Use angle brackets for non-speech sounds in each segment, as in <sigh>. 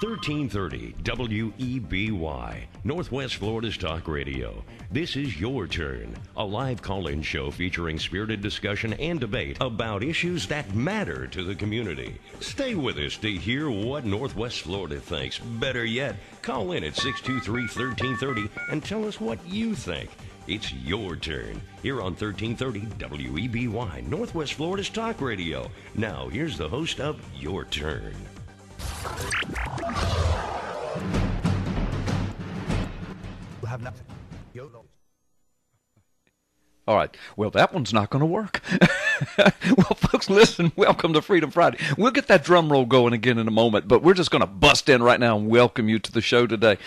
1330 WEBY, Northwest Florida's Talk Radio. This is Your Turn, a live call in show featuring spirited discussion and debate about issues that matter to the community. Stay with us to hear what Northwest Florida thinks. Better yet, call in at 623 1330 and tell us what you think. It's your turn here on 1330 WEBY, Northwest Florida's Talk Radio. Now, here's the host of Your Turn. Have nothing. All right. Well, that one's not going to work. <laughs> <laughs> well, folks, listen. Welcome to Freedom Friday. We'll get that drum roll going again in a moment, but we're just going to bust in right now and welcome you to the show today.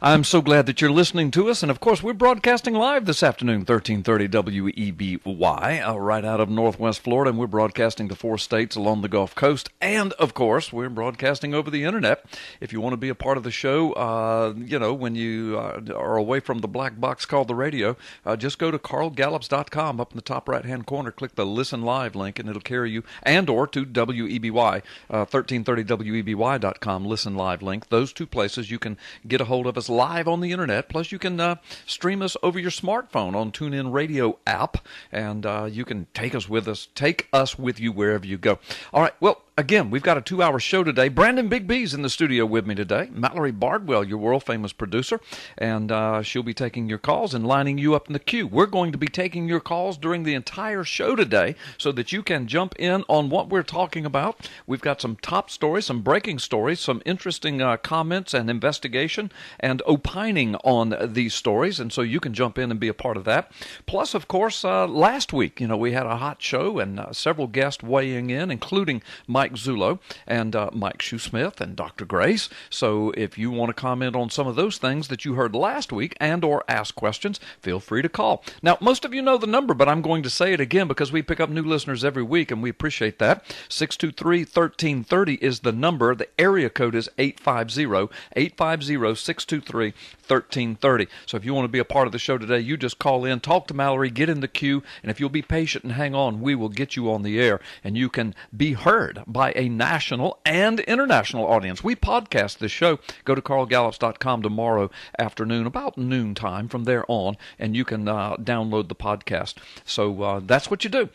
I'm so glad that you're listening to us, and of course, we're broadcasting live this afternoon, 1330 WEBY, uh, right out of Northwest Florida, and we're broadcasting to four states along the Gulf Coast, and of course, we're broadcasting over the internet. If you want to be a part of the show, uh, you know, when you uh, are away from the black box called the radio, uh, just go to Carl Gallup jobs.com up in the top right hand corner click the listen live link and it'll carry you and or to weby uh, 1330weby.com listen live link. Those two places you can get a hold of us live on the internet. Plus you can uh, stream us over your smartphone on tunein radio app and uh, you can take us with us take us with you wherever you go. All right well again, we've got a two hour show today. Brandon Big B's in the studio with me today. Mallory Bardwell, your world famous producer, and uh, she'll be taking your calls and lining you up in the queue. We're going to be taking your calls during the entire show today so that you can jump in on what we're talking about. We've got some top stories, some breaking stories, some interesting uh, comments and investigation and opining on these stories, and so you can jump in and be a part of that. Plus, of course, uh, last week, you know, we had a hot show and uh, several guests weighing in, including Mike. Mike Zullo and uh, Mike Shoesmith and Dr. Grace. So if you want to comment on some of those things that you heard last week and or ask questions, feel free to call. Now, most of you know the number, but I'm going to say it again because we pick up new listeners every week and we appreciate that. 623-1330 is the number. The area code is 850 850 623 1330. So if you want to be a part of the show today, you just call in, talk to Mallory, get in the queue, and if you'll be patient and hang on, we will get you on the air and you can be heard by a national and international audience. We podcast this show. Go to carlgallups.com tomorrow afternoon, about noontime from there on, and you can uh, download the podcast. So uh, that's what you do.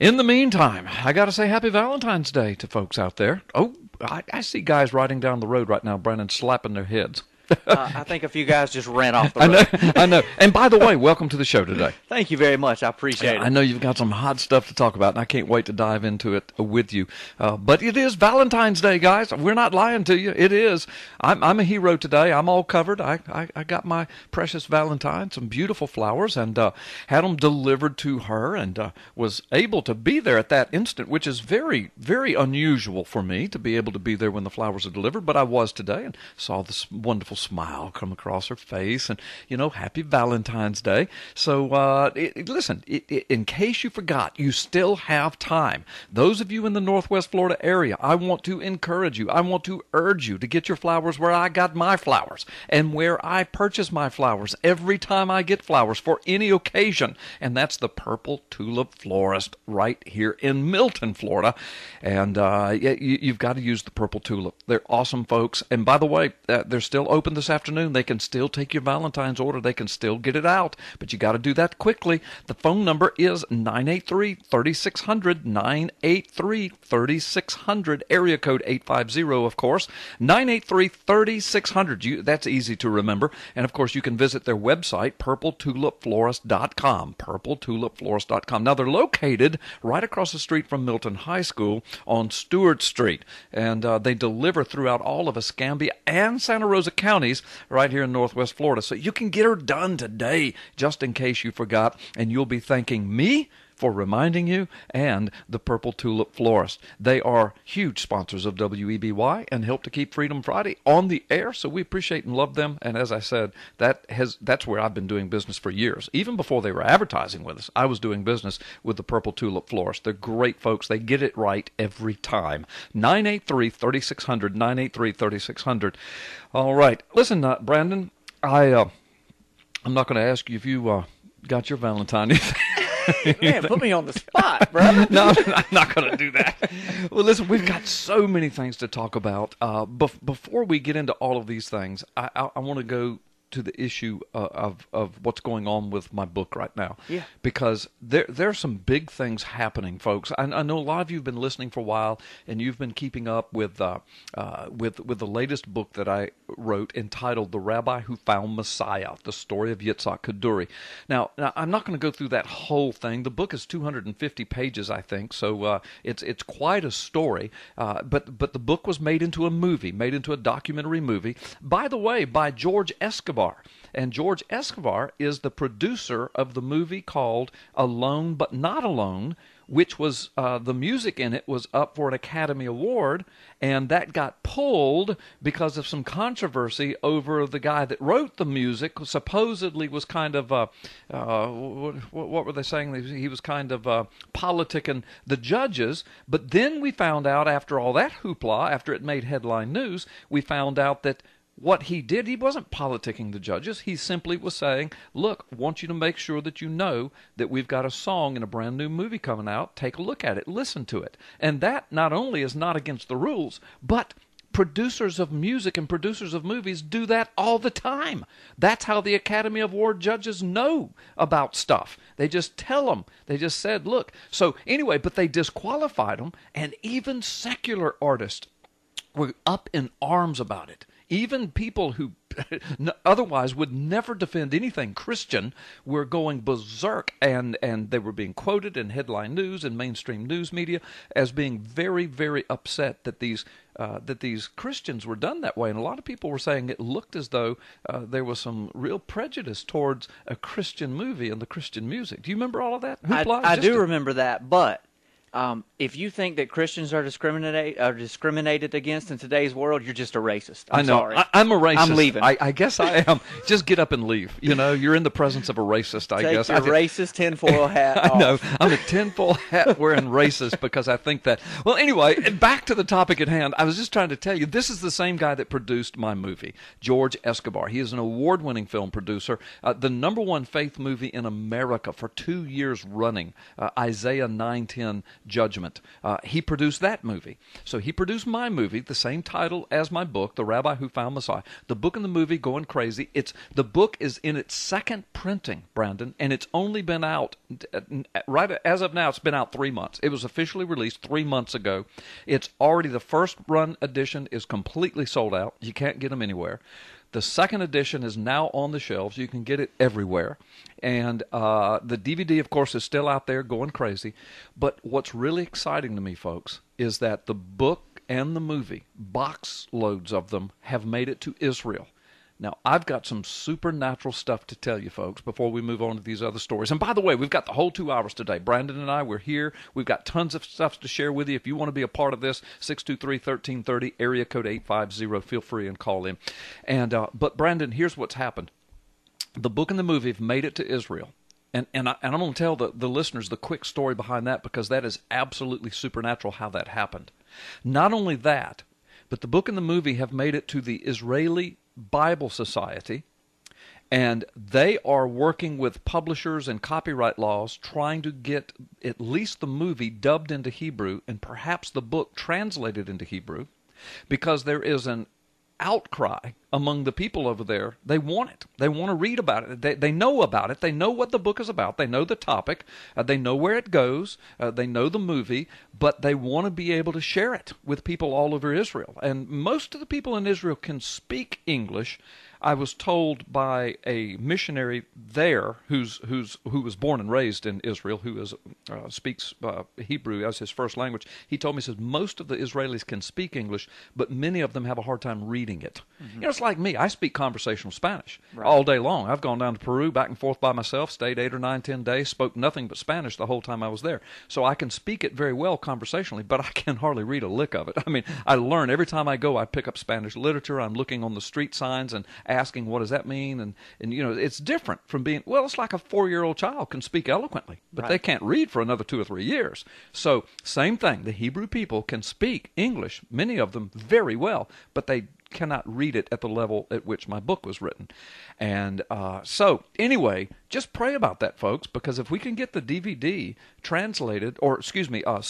In the meantime, I got to say happy Valentine's Day to folks out there. Oh, I, I see guys riding down the road right now, Brandon, slapping their heads <laughs> uh, I think a few guys just ran off the I know, I know. And by the way, <laughs> welcome to the show today. Thank you very much. I appreciate it. I know you've got some hot stuff to talk about, and I can't wait to dive into it with you. Uh, but it is Valentine's Day, guys. We're not lying to you. It is. I'm, I'm a hero today. I'm all covered. I, I, I got my precious Valentine, some beautiful flowers, and uh, had them delivered to her, and uh, was able to be there at that instant, which is very, very unusual for me to be able to be there when the flowers are delivered. But I was today and saw this wonderful smile come across her face, and you know, happy Valentine's Day. So, uh, it, listen, it, it, in case you forgot, you still have time. Those of you in the Northwest Florida area, I want to encourage you. I want to urge you to get your flowers where I got my flowers and where I purchase my flowers every time I get flowers for any occasion, and that's the Purple Tulip Florist right here in Milton, Florida. And uh, you, have got to use the Purple Tulip. They're awesome folks. And by the way, uh, they're still open open this afternoon. They can still take your Valentine's order. They can still get it out, but you got to do that quickly. The phone number is 983 3600 983 3600 area code 850 of course. 983 3600 that's easy to remember. And of course you can visit their website purpletulipflorist.com purpletulipflorist.com now they're located right across the street from Milton High School on Stewart Street. And uh, they deliver throughout all of Escambia and Santa Rosa County counties right here in Northwest Florida. So you can get her done today, just in case you forgot, and you'll be thanking me for reminding you and the Purple Tulip Florist. They are huge sponsors of WEBY and help to keep Freedom Friday on the air, so we appreciate and love them. And as I said, that has that's where I've been doing business for years. Even before they were advertising with us, I was doing business with the Purple Tulip Florist. They're great folks. They get it right every time. 983 3600 983 3600. All right. Listen, uh, Brandon, I uh, I'm not going to ask you if you uh, got your Valentine. <laughs> <laughs> Man, put me on the spot, brother. <laughs> no, I'm not going to do that. Well, listen, we've got so many things to talk about. Uh, bef- before we get into all of these things, I, I, I want to go to the issue uh, of of what's going on with my book right now. Yeah. Because there there are some big things happening, folks. I, I know a lot of you've been listening for a while, and you've been keeping up with uh, uh, with with the latest book that I wrote entitled "The Rabbi Who Found Messiah: The Story of Yitzhak Kaduri." Now, now I'm not going to go through that whole thing. The book is 250 pages, I think, so uh, it's it's quite a story. Uh, but but the book was made into a movie, made into a documentary movie. By the way, by George Escobar. And George Escobar is the producer of the movie called Alone But Not Alone, which was uh, the music in it was up for an Academy Award, and that got pulled because of some controversy over the guy that wrote the music. Supposedly was kind of uh, uh, what, what, were they saying? He was kind of uh, politicking the judges. But then we found out after all that hoopla, after it made headline news, we found out that what he did, he wasn't politicking the judges. He simply was saying, Look, want you to make sure that you know that we've got a song in a brand new movie coming out. Take a look at it, listen to it. And that not only is not against the rules, but producers of music and producers of movies do that all the time. That's how the Academy of Award judges know about stuff. They just tell them. They just said, Look. So, anyway, but they disqualified them, and even secular artists were up in arms about it. Even people who <laughs> otherwise would never defend anything Christian were going berserk, and, and they were being quoted in headline news and mainstream news media as being very, very upset that these uh, that these Christians were done that way. And a lot of people were saying it looked as though uh, there was some real prejudice towards a Christian movie and the Christian music. Do you remember all of that? I, Hoopla? I Just do a- remember that, but um, if you think that Christians are discriminated are discriminated against in today's world, you're just a racist. I'm I know. Sorry. I, I'm a racist. I'm leaving. I, I guess I am. <laughs> Just get up and leave. You know, you're in the presence of a racist. I Take guess. your I, racist tinfoil <laughs> hat I know. I'm a tinfoil hat wearing racist <laughs> because I think that. Well, anyway, back to the topic at hand. I was just trying to tell you this is the same guy that produced my movie, George Escobar. He is an award winning film producer, uh, the number one faith movie in America for two years running, uh, Isaiah 910 Judgment. Uh, he produced that movie. So he produced my movie, the same title as my book, The Rabbi Who Found Messiah. The book and the movie going crazy. It's the book is in its second printing, Brandon, and it's only been out uh, right as of now. It's been out three months. It was officially released three months ago. It's already the first run edition is completely sold out. You can't get them anywhere. The second edition is now on the shelves. You can get it everywhere. And uh, the DVD, of course, is still out there going crazy. But what's really exciting to me, folks, is that the book and the movie, box loads of them, have made it to Israel. Now, I've got some supernatural stuff to tell you, folks, before we move on to these other stories. And by the way, we've got the whole two hours today. Brandon and I, we're here. We've got tons of stuff to share with you. If you want to be a part of this, 623 1330, area code 850, feel free and call in. And, uh, but, Brandon, here's what's happened the book and the movie have made it to Israel. And, and, I, and I'm going to tell the, the listeners the quick story behind that because that is absolutely supernatural how that happened. Not only that, but the book and the movie have made it to the Israeli Bible Society, and they are working with publishers and copyright laws trying to get at least the movie dubbed into Hebrew and perhaps the book translated into Hebrew because there is an outcry among the people over there. They want it. They want to read about it. They, they know about it. They know what the book is about. They know the topic. Uh, they know where it goes. Uh, they know the movie, but they want to be able to share it with people all over Israel. And most of the people in Israel can speak English. I was told by a missionary there who's who's who was born and raised in Israel, who is uh, speaks uh, Hebrew as his first language. He told me he says most of the Israelis can speak English, but many of them have a hard time reading it. You know, it's like me. I speak conversational Spanish all day long. I've gone down to Peru back and forth by myself, stayed eight or nine, ten days, spoke nothing but Spanish the whole time I was there. So I can speak it very well conversationally, but I <laughs> can hardly read a lick of it. I mean, I learn every time I go. I pick up Spanish literature. I'm looking on the street signs and asking what does that mean, and and you know, it's different from being well. It's like a four year old child can speak eloquently, but they can't read for another two or three years. So same thing. The Hebrew people can speak English, many of them very well, but they cannot read it at the level at which my book was written. And uh, so, anyway, just pray about that, folks, because if we can get the DVD translated, or excuse me, uh,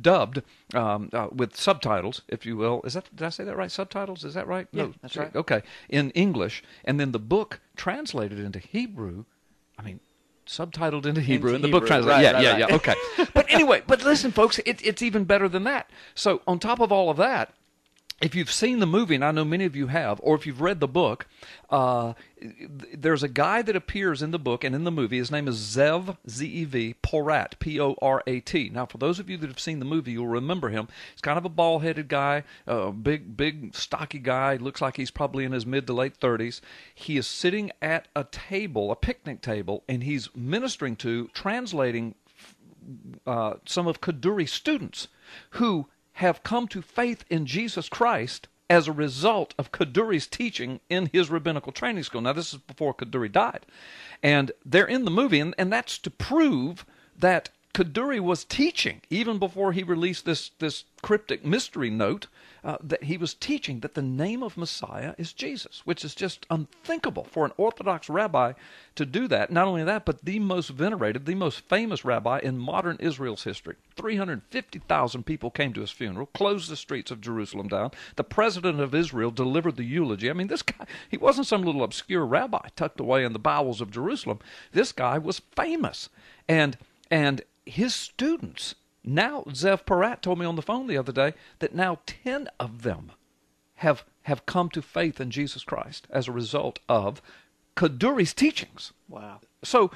dubbed um, uh, with subtitles, if you will, is that did I say that right? Subtitles, is that right? Yeah, that's right. Okay, in English, and then the book translated into Hebrew. I mean, subtitled into Hebrew, and the book Hebrew, translated. right, yeah, right, yeah, right. yeah. Okay, but anyway, but listen, folks, it, it's even better than that. So on top of all of that, if you've seen the movie, and I know many of you have, or if you've read the book, uh, there's a guy that appears in the book and in the movie. His name is Zev, Z E V, Porat, P O R A T. Now, for those of you that have seen the movie, you'll remember him. He's kind of a bald headed guy, a big, big, stocky guy. Looks like he's probably in his mid to late 30s. He is sitting at a table, a picnic table, and he's ministering to, translating uh, some of Kaduri's students who have come to faith in Jesus Christ as a result of Kaduri's teaching in his rabbinical training school. Now, this is before Kaduri died. And they're in the movie, and, and that's to prove that Kaduri was teaching, even before he released this, this cryptic mystery note, uh, that he was teaching that the name of Messiah is Jesus, which is just unthinkable for an Orthodox rabbi to do that. Not only that, but the most venerated, the most famous rabbi in modern Israel's history. 350,000 people came to his funeral, closed the streets of Jerusalem down. The president of Israel delivered the eulogy. I mean, this guy, he wasn't some little obscure rabbi tucked away in the bowels of Jerusalem. This guy was famous. And, and his students, now Zev Porat told me on the phone the other day that now 10 of them have have come to faith in Jesus Christ as a result of Kaduri's teachings. Wow. So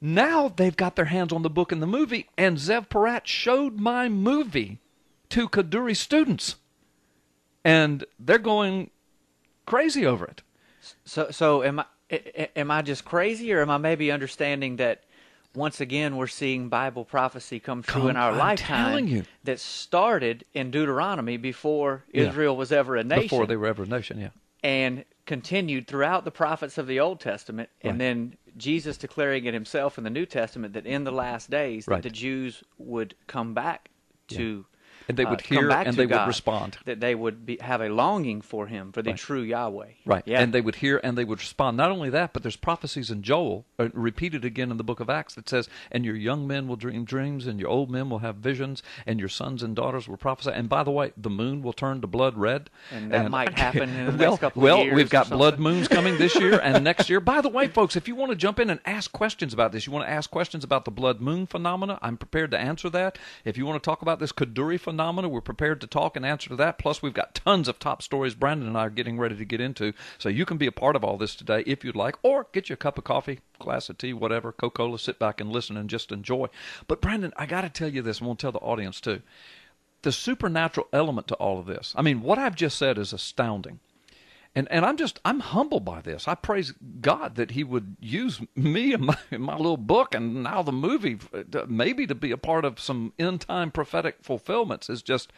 now they've got their hands on the book and the movie, and Zev Porat showed my movie to Kaduri students, and they're going crazy over it. So, so am I? Am I just crazy, or am I maybe understanding that once again we're seeing Bible prophecy come true Come- in our I'm lifetime you. that started in Deuteronomy before Yeah. Israel was ever a nation, Before they were ever a nation, yeah. and continued throughout the prophets of the Old Testament, Right. and then Jesus declaring it himself in the New Testament that in the last days Right. that the Jews would come back to. And they uh, would come hear and they would respond. That they would be, have a longing for Him, for the Right. true Yahweh. Right. Yeah. And they would hear and they would respond. Not only that, but there's prophecies in Joel, uh, repeated again in the book of Acts, that says, And your young men will dream dreams, and your old men will have visions, and your sons and daughters will prophesy. And by the way, the moon will turn to blood red. And that might <laughs> happen in the next well, couple of well, years we've got blood moons coming this year and <laughs> next year. By the way, folks, if you want to jump in and ask questions about this, you want to ask questions about the blood moon phenomena, I'm prepared to answer that. If you want to talk about this Kaduri phenomena, we're prepared to talk and answer to that. Plus, we've got tons of top stories Brandon and I are getting ready to get into. So you can be a part of all this today if you'd like, or get you a cup of coffee, glass of tea, whatever, Coca Cola, sit back and listen and just enjoy. But, Brandon, I got to tell you this, and we'll tell the audience too. The supernatural element to all of this. I mean, what I've just said is astounding. And and I'm just I'm humbled by this. I praise God that He would use me and my, my little book and now the movie uh, maybe to be a part of some end time prophetic fulfillments is just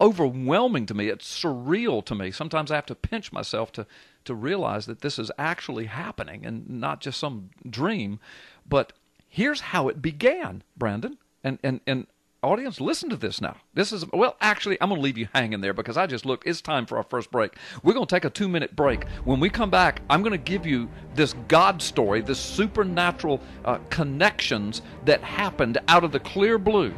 overwhelming to me. It's surreal to me. Sometimes I have to pinch myself to to realize that this is actually happening and not just some dream. But here's how it began, Brandon. And and and audience, listen to this now. This is well, actually, I'm going to leave you hanging there because I just looked. It's time for our first break. We're going to take a two minute break. When we come back, I'm going to give you this God story, this supernatural uh, connections that happened out of the clear blue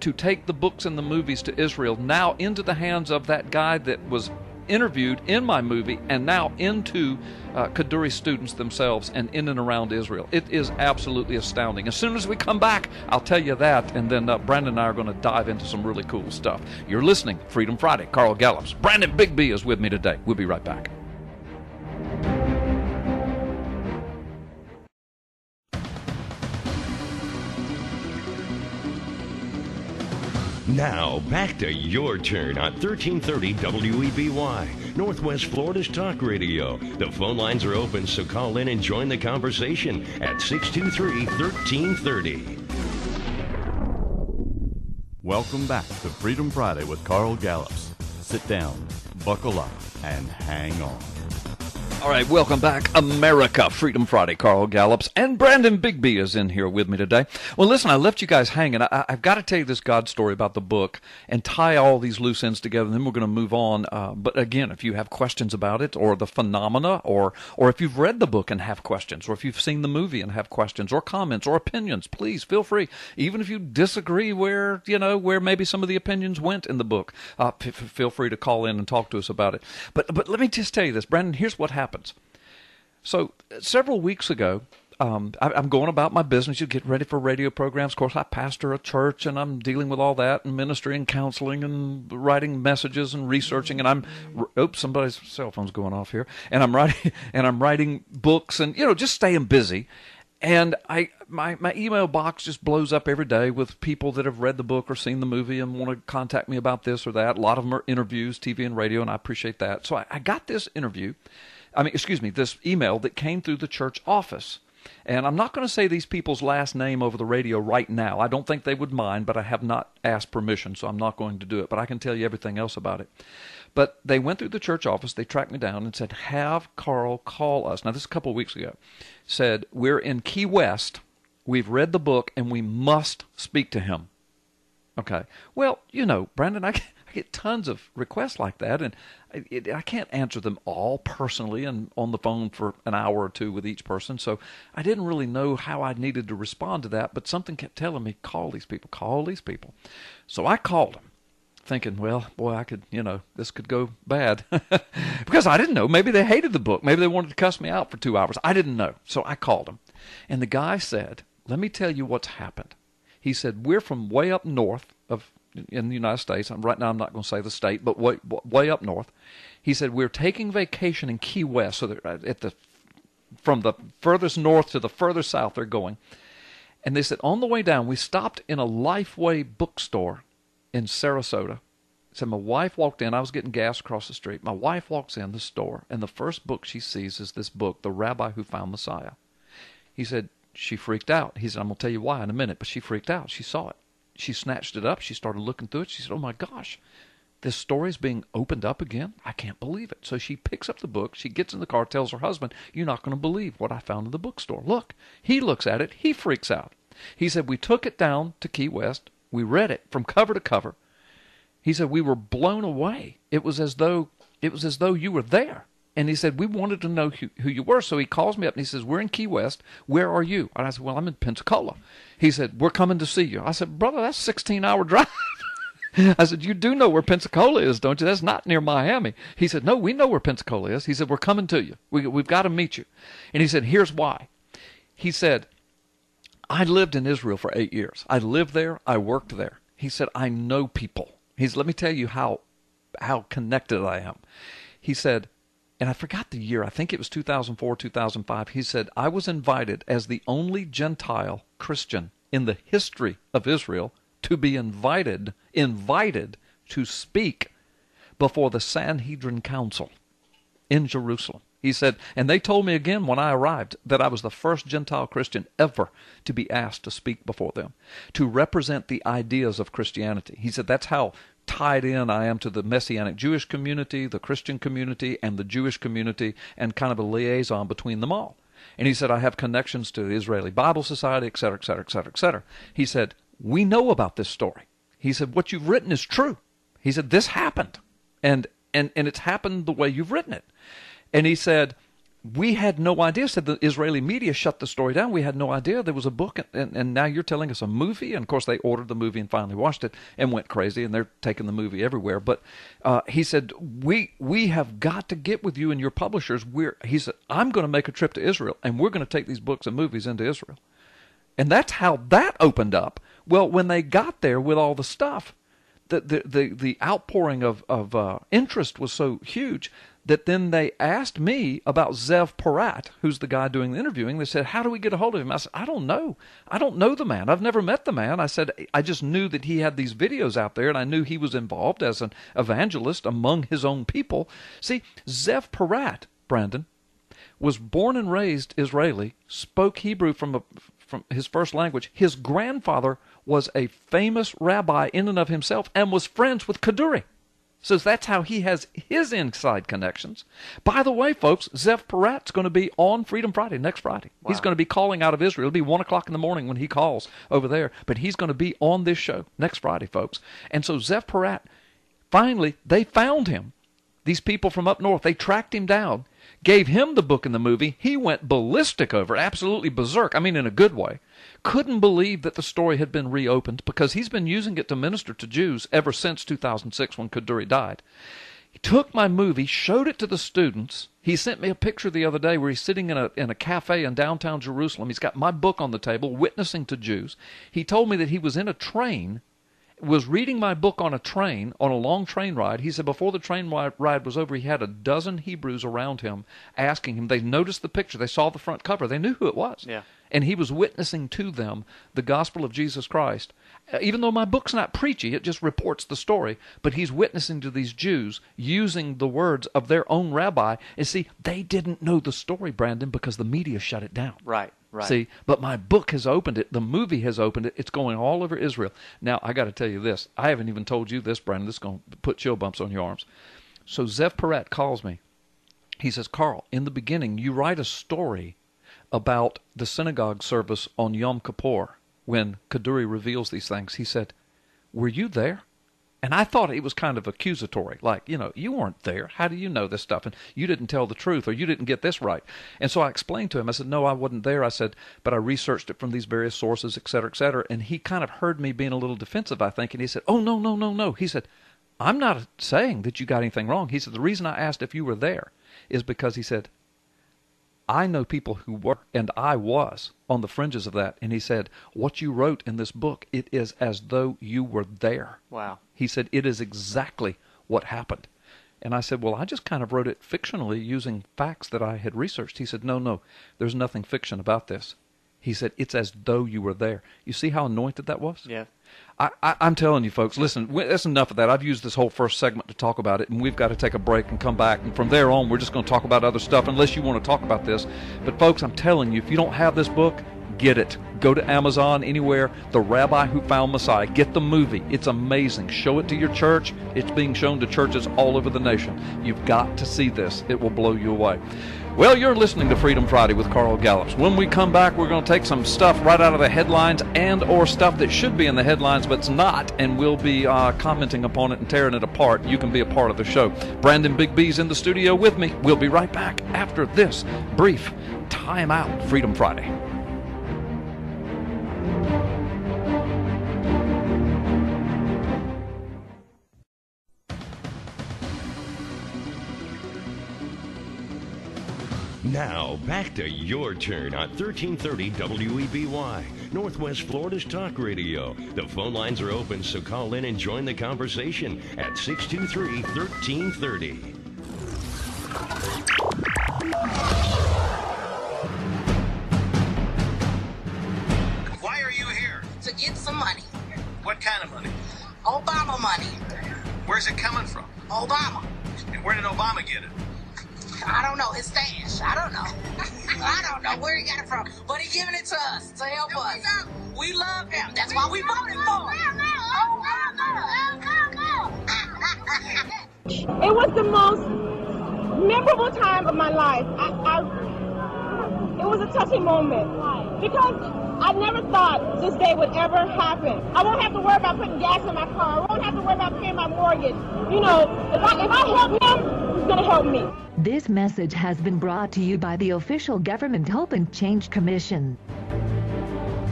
to take the books and the movies to Israel now into the hands of that guy that was interviewed in my movie and now into uh, Kaduri students themselves and in and around Israel. It is absolutely astounding. As soon as we come back, I'll tell you that, and then uh, Brandon and I are going to dive into some really cool stuff. You're listening, Freedom Friday. Carl Gallups. Brandon Bigby is with me today. We'll be right back. Now, back to your turn on 1330 WEBY, Northwest Florida's Talk Radio. The phone lines are open, so call in and join the conversation at 623 1330. Welcome back to Freedom Friday with Carl Gallups. Sit down, buckle up, and hang on. All right, welcome back, America. Freedom Friday. Carl Gallups and Brandon Bigby is in here with me today. Well, listen, I left you guys hanging. I, have got to tell you this God story about the book and tie all these loose ends together. And then we're going to move on. Uh, but again, if you have questions about it, or the phenomena, or or if you've read the book and have questions, or if you've seen the movie and have questions, or comments, or opinions, please feel free. Even if you disagree where you know where maybe some of the opinions went in the book, uh, f- feel free to call in and talk to us about it. But but let me just tell you this, Brandon. Here's what happened happens. So several weeks ago, um, I, am going about my business. You get ready for radio programs. Of course, I pastor a church, and I'm dealing with all that, and ministry, and counseling, and writing messages, and researching. And I'm, oops, somebody's cell phone's going off here. And I'm writing, <laughs> and I'm writing books, and you know, just staying busy. And I, my my email box just blows up every day with people that have read the book or seen the movie and want to contact me about this or that. A lot of them are interviews, TV and radio, and I appreciate that. So I, I got this interview I mean, excuse me, this email that came through the church office. And I'm not going to say these people's last name over the radio right now. I don't think they would mind, but I have not asked permission, so I'm not going to do it. But I can tell you everything else about it. But they went through the church office, they tracked me down and said, Have Carl call us. Now, this is a couple of weeks ago. Said, We're in Key West. We've read the book and we must speak to him. Okay. Well, you know, Brandon, I, I get tons of requests like that, and I, it, I can't answer them all personally and on the phone for an hour or two with each person. So I didn't really know how I needed to respond to that, but something kept telling me, call these people, call these people. So I called them thinking, well, boy, I could, you know, this could go bad. <laughs> because I didn't know. Maybe they hated the book. Maybe they wanted to cuss me out for two hours. I didn't know. So I called them. And the guy said, let me tell you what's happened. He said, we're from way up north in the United States. Right now, I'm not going to say the state, but way, way up north. He said we're taking vacation in Key West, so uh, at the from the furthest north to the furthest south they're going. And they said on the way down, we stopped in a Lifeway bookstore in Sarasota. Said my wife walked in. I was getting gas across the street. My wife walks in the store, and the first book she sees is this book, The Rabbi Who Found Messiah. He said she freaked out. He said, "I'm gonna tell you why in a minute," but she freaked out. She saw it she snatched it up. She started looking through it. She said, Oh my gosh, this story is being opened up again. I can't believe it. So she picks up the book. She gets in the car, tells her husband, You're not going to believe what I found in the bookstore. Look. He looks at it. He freaks out. He said, We took it down to Key West. We read it from cover to cover. He said, We were blown away. It was as though it was as though you were there. And he said, We wanted to know who, who, you were. So he calls me up and he says, We're in Key West. Where are you? And I said, Well, I'm in Pensacola. He said, We're coming to see you. I said, Brother, that's a 16 hour <laughs> drive. I said, You do know where Pensacola is, don't you? That's not near Miami. He said, No, we know where Pensacola is. He said, We're coming to you. We, we've got to meet you. And he said, Here's why. He said, I lived in Israel for eight years. I lived there. I worked there. He said, I know people. He said, Let me tell you how, how connected I am. He said, and I forgot the year. I think it was 2004, 2005. He said, I was invited as the only Gentile Christian in the history of Israel to be invited, invited to speak before the Sanhedrin Council in Jerusalem. He said, and they told me again when I arrived that I was the first Gentile Christian ever to be asked to speak before them, to represent the ideas of Christianity. He said, that's how tied in I am to the Messianic Jewish community, the Christian community, and the Jewish community, and kind of a liaison between them all. And he said, I have connections to the Israeli Bible Society, et cetera, et cetera, et cetera, et cetera. He said, We know about this story. He said, What you've written is true. He said, This happened. And and, and it's happened the way you've written it. And he said, we had no idea. Said the Israeli media shut the story down. We had no idea there was a book, and, and now you're telling us a movie. And of course, they ordered the movie and finally watched it and went crazy, and they're taking the movie everywhere. But uh, he said, "We we have got to get with you and your publishers. We're he said, I'm going to make a trip to Israel, and we're going to take these books and movies into Israel." And that's how that opened up. Well, when they got there with all the stuff, the the the, the outpouring of of uh, interest was so huge that then they asked me about Zev Porat, who's the guy doing the interviewing. They said, How do we get a hold of him? I said, I don't know. I don't know the man. I've never met the man. I said, I just knew that he had these videos out there and I knew he was involved as an evangelist among his own people. See, Zev Porat, Brandon, was born and raised Israeli, spoke Hebrew from, a, from his first language. His grandfather was a famous rabbi in and of himself and was friends with Kaduri. Says that's how he has his inside connections. By the way, folks, Zev Porat's going to be on Freedom Friday next Friday. He's going to be calling out of Israel. It'll be one o'clock in the morning when he calls over there, but he's going to be on this show next Friday, folks. And so Zev Porat, finally, they found him. These people from up north, they tracked him down, gave him the book and the movie. He went ballistic over absolutely berserk. I mean, in a good way. Couldn't believe that the story had been reopened because he's been using it to minister to Jews ever since 2006 when Kaduri died. He took my movie, showed it to the students. He sent me a picture the other day where he's sitting in a in a cafe in downtown Jerusalem. He's got my book on the table, witnessing to Jews. He told me that he was in a train was reading my book on a train, on a long train ride. He said before the train ride was over, he had a dozen Hebrews around him asking him. They noticed the picture, they saw the front cover, they knew who it was. Yeah. And he was witnessing to them the gospel of Jesus Christ. Uh, Even though my book's not preachy, it just reports the story, but he's witnessing to these Jews using the words of their own rabbi. And see, they didn't know the story, Brandon, because the media shut it down. Right, right. See, but my book has opened it. The movie has opened it. It's going all over Israel. Now, I got to tell you this. I haven't even told you this, Brandon. This is going to put chill bumps on your arms. So Zev Porat calls me. He says, Carl, in the beginning, you write a story about the synagogue service on Yom Kippur when Kaduri reveals these things. He said, Were you there? And I thought it was kind of accusatory, like, you know, you weren't there. How do you know this stuff? And you didn't tell the truth, or you didn't get this right. And so I explained to him, I said, no, I wasn't there. I said, but I researched it from these various sources, et cetera, et cetera. And he kind of heard me being a little defensive, I think, and he said, oh, no, no, no, no. He said, I'm not saying that you got anything wrong. He said, the reason I asked if you were there is because he said, I know people who were, and I was on the fringes of that. And he said, What you wrote in this book, it is as though you were there. Wow. He said, It is exactly what happened. And I said, Well, I just kind of wrote it fictionally using facts that I had researched. He said, No, no, there's nothing fiction about this. He said, It's as though you were there. You see how anointed that was? Yeah. I, I'm telling you, folks, listen, that's enough of that. I've used this whole first segment to talk about it, and we've got to take a break and come back. And from there on, we're just going to talk about other stuff, unless you want to talk about this. But, folks, I'm telling you, if you don't have this book, get it. Go to Amazon, anywhere. The Rabbi Who Found Messiah. Get the movie. It's amazing. Show it to your church. It's being shown to churches all over the nation. You've got to see this, it will blow you away. Well, you're listening to Freedom Friday with Carl Gallups. When we come back, we're going to take some stuff right out of the headlines and or stuff that should be in the headlines but's not, and we'll be uh, commenting upon it and tearing it apart. You can be a part of the show. Brandon Big B's in the studio with me. We'll be right back after this brief time out. Freedom Friday. Now, back to your turn on 1330 WEBY, Northwest Florida's Talk Radio. The phone lines are open, so call in and join the conversation at 623 1330. Why are you here? to get some money. What kind of money? Obama money. Where's it coming from? Obama. And where did Obama get it? I don't know his stash. I don't know. <laughs> I don't know where he got it from, but he giving it to us to help us. We love him. That's why we voted for him. <laughs> It was the most memorable time of my life. I, I, it was a touching moment because I never thought this day would ever happen. I won't have to worry about putting gas in my car. I won't have to worry about paying my mortgage. You know, if I, if I help him, he's gonna help me. This message has been brought to you by the official Government Hope and Change Commission.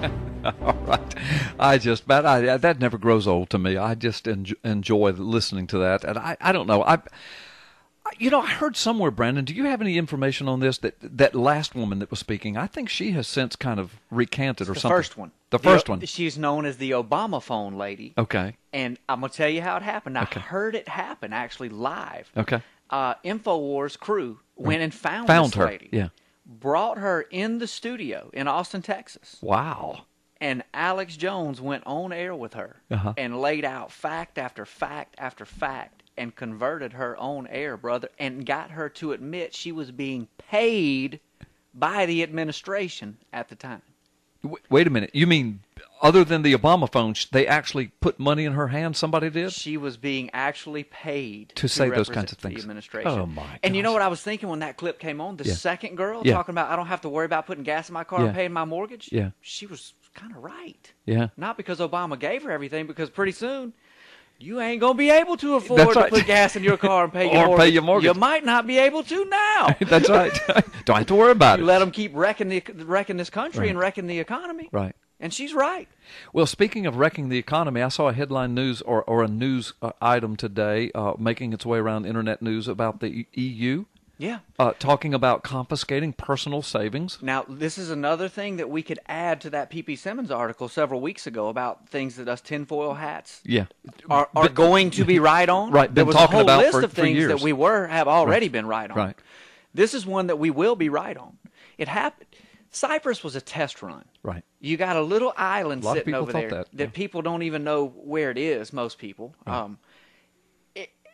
<laughs> All right. I just, but I, that never grows old to me. I just enjoy, enjoy listening to that. And I, I don't know. I, I- you know, I heard somewhere, Brandon. Do you have any information on this? That that last woman that was speaking, I think she has since kind of recanted or something. the first one. The first one. She's known as the Obama phone lady. Okay. And I'm gonna tell you how it happened. I Okay. heard it happen actually live. Okay. Uh, Infowars crew went and found, Found this her. lady. Yeah. Brought her in the studio in Austin, Texas. Wow. and Alex Jones went on air with her Uh-huh. and laid out fact after fact after fact and converted her own air, brother, and got her to admit she was being paid by the administration at the time. Wait a minute. You mean other than the Obama phone, sh- they actually put money in her hand. Somebody did. She was being actually paid To say those kinds of the things. administration. Oh, my And you know what I was thinking when that clip came on? The Yeah. second girl Yeah. talking about I don't have to worry about putting gas in my car Yeah. and paying my mortgage. Yeah. She was kind of right. Yeah. Not because Obama gave her everything, because pretty soon you ain't gonna be able to afford That's to right. put gas in your car and pay <laughs> your Or pay mortgage. your mortgage. You might not be able to now. <laughs> That's right. <laughs> Don't have to worry about you it. let them keep wrecking the wrecking this country Right. and wrecking the economy. Right. And she's right. Well, speaking of wrecking the economy, I saw a headline news or, or a news uh, item today uh, making its way around internet news about the EU. Yeah. Uh, talking about confiscating personal savings. Now, this is another thing that we could add to that P.P. Simmons article several weeks ago about things that us tinfoil hats Yeah. are, are Been- going to be right on. Right, There been was talking a whole about list for- of things that we were have already been right on. Right. This is one that we will be right on. It happened. Cyprus was a test run. Right. You got a little island A sitting over there that, yeah. people don't even know where it is. Most people. Um, it,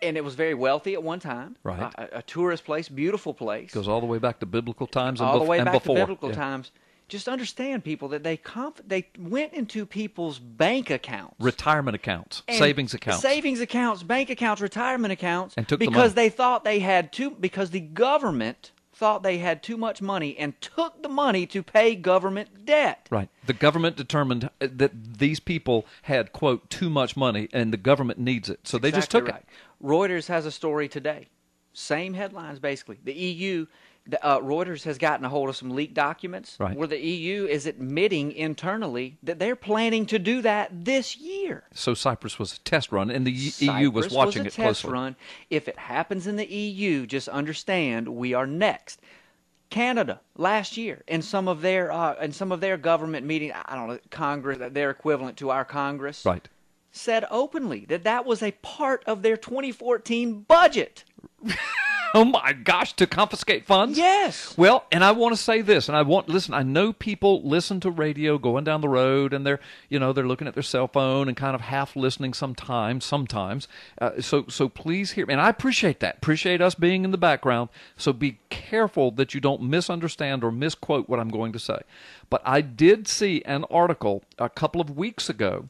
and it was very wealthy at one time. Right. A, a tourist place, beautiful place Goes all the way back to biblical times and, all the way and back before. to biblical Yeah. times. Just understand, people, that they conf- they went into people's bank accounts, Retirement accounts, savings accounts. savings accounts, bank accounts, retirement accounts, And took because money. they thought they had too because the government thought they had too much money and took the money to pay government debt. Right. The government determined uh, that these people had, quote, too much money and the government needs it. So they just took right. it. Reuters has a story today. Same headlines, basically. The EU, the, uh, Reuters has gotten a hold of some leaked documents Right. where the EU is admitting internally that they're planning to do that this year. So Cyprus was a test run, and the E- EU was Cyprus watching a it test closely. Run. If it happens in the EU, just understand we are next. Canada last year in some of their uh, in some of their government meeting, I don't know Congress, their equivalent to our Congress, Right. Said openly that that was a part of their 2014 budget. <laughs> Oh my gosh, to confiscate funds? Yes. Well, and I want to say this, and I want listen. I know people listen to radio going down the road, and they're you know they're looking at their cell phone and kind of half listening sometimes. Sometimes, uh, so so please hear. me. And I appreciate that. Appreciate us being in the background. So be careful that you don't misunderstand or misquote what I'm going to say. But I did see an article a couple of weeks ago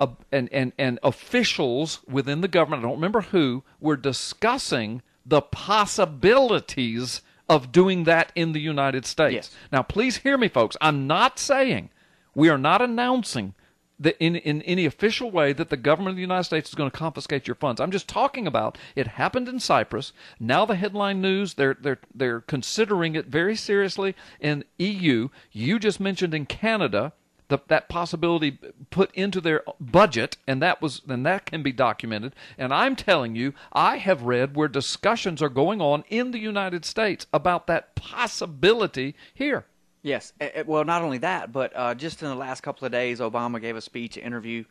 uh, and, and, and officials within the government, I don't remember who, were discussing the possibilities of doing that in the United States. Yes. Now, please hear me, folks. I'm not saying, we are not announcing that in, in any official way that the government of the United States is going to confiscate your funds. I'm just talking about it happened in Cyprus. Now the headline news, they're, they're, they're considering it very seriously in EU. You just mentioned in Canada the, that possibility put into their budget, and that was and that can be documented. And I'm telling you, I have read where discussions are going on in the United States about that possibility here. Yes. Eh, eh, Well, not only that, but uh, just in the last couple of days, Obama gave a speech, interview,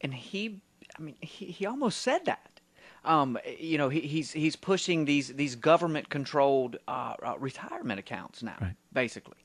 and he, I mean, he, he almost said that. Um, you know, he, he's he's pushing these these government controlled uh, uh, retirement accounts now, Right. basically.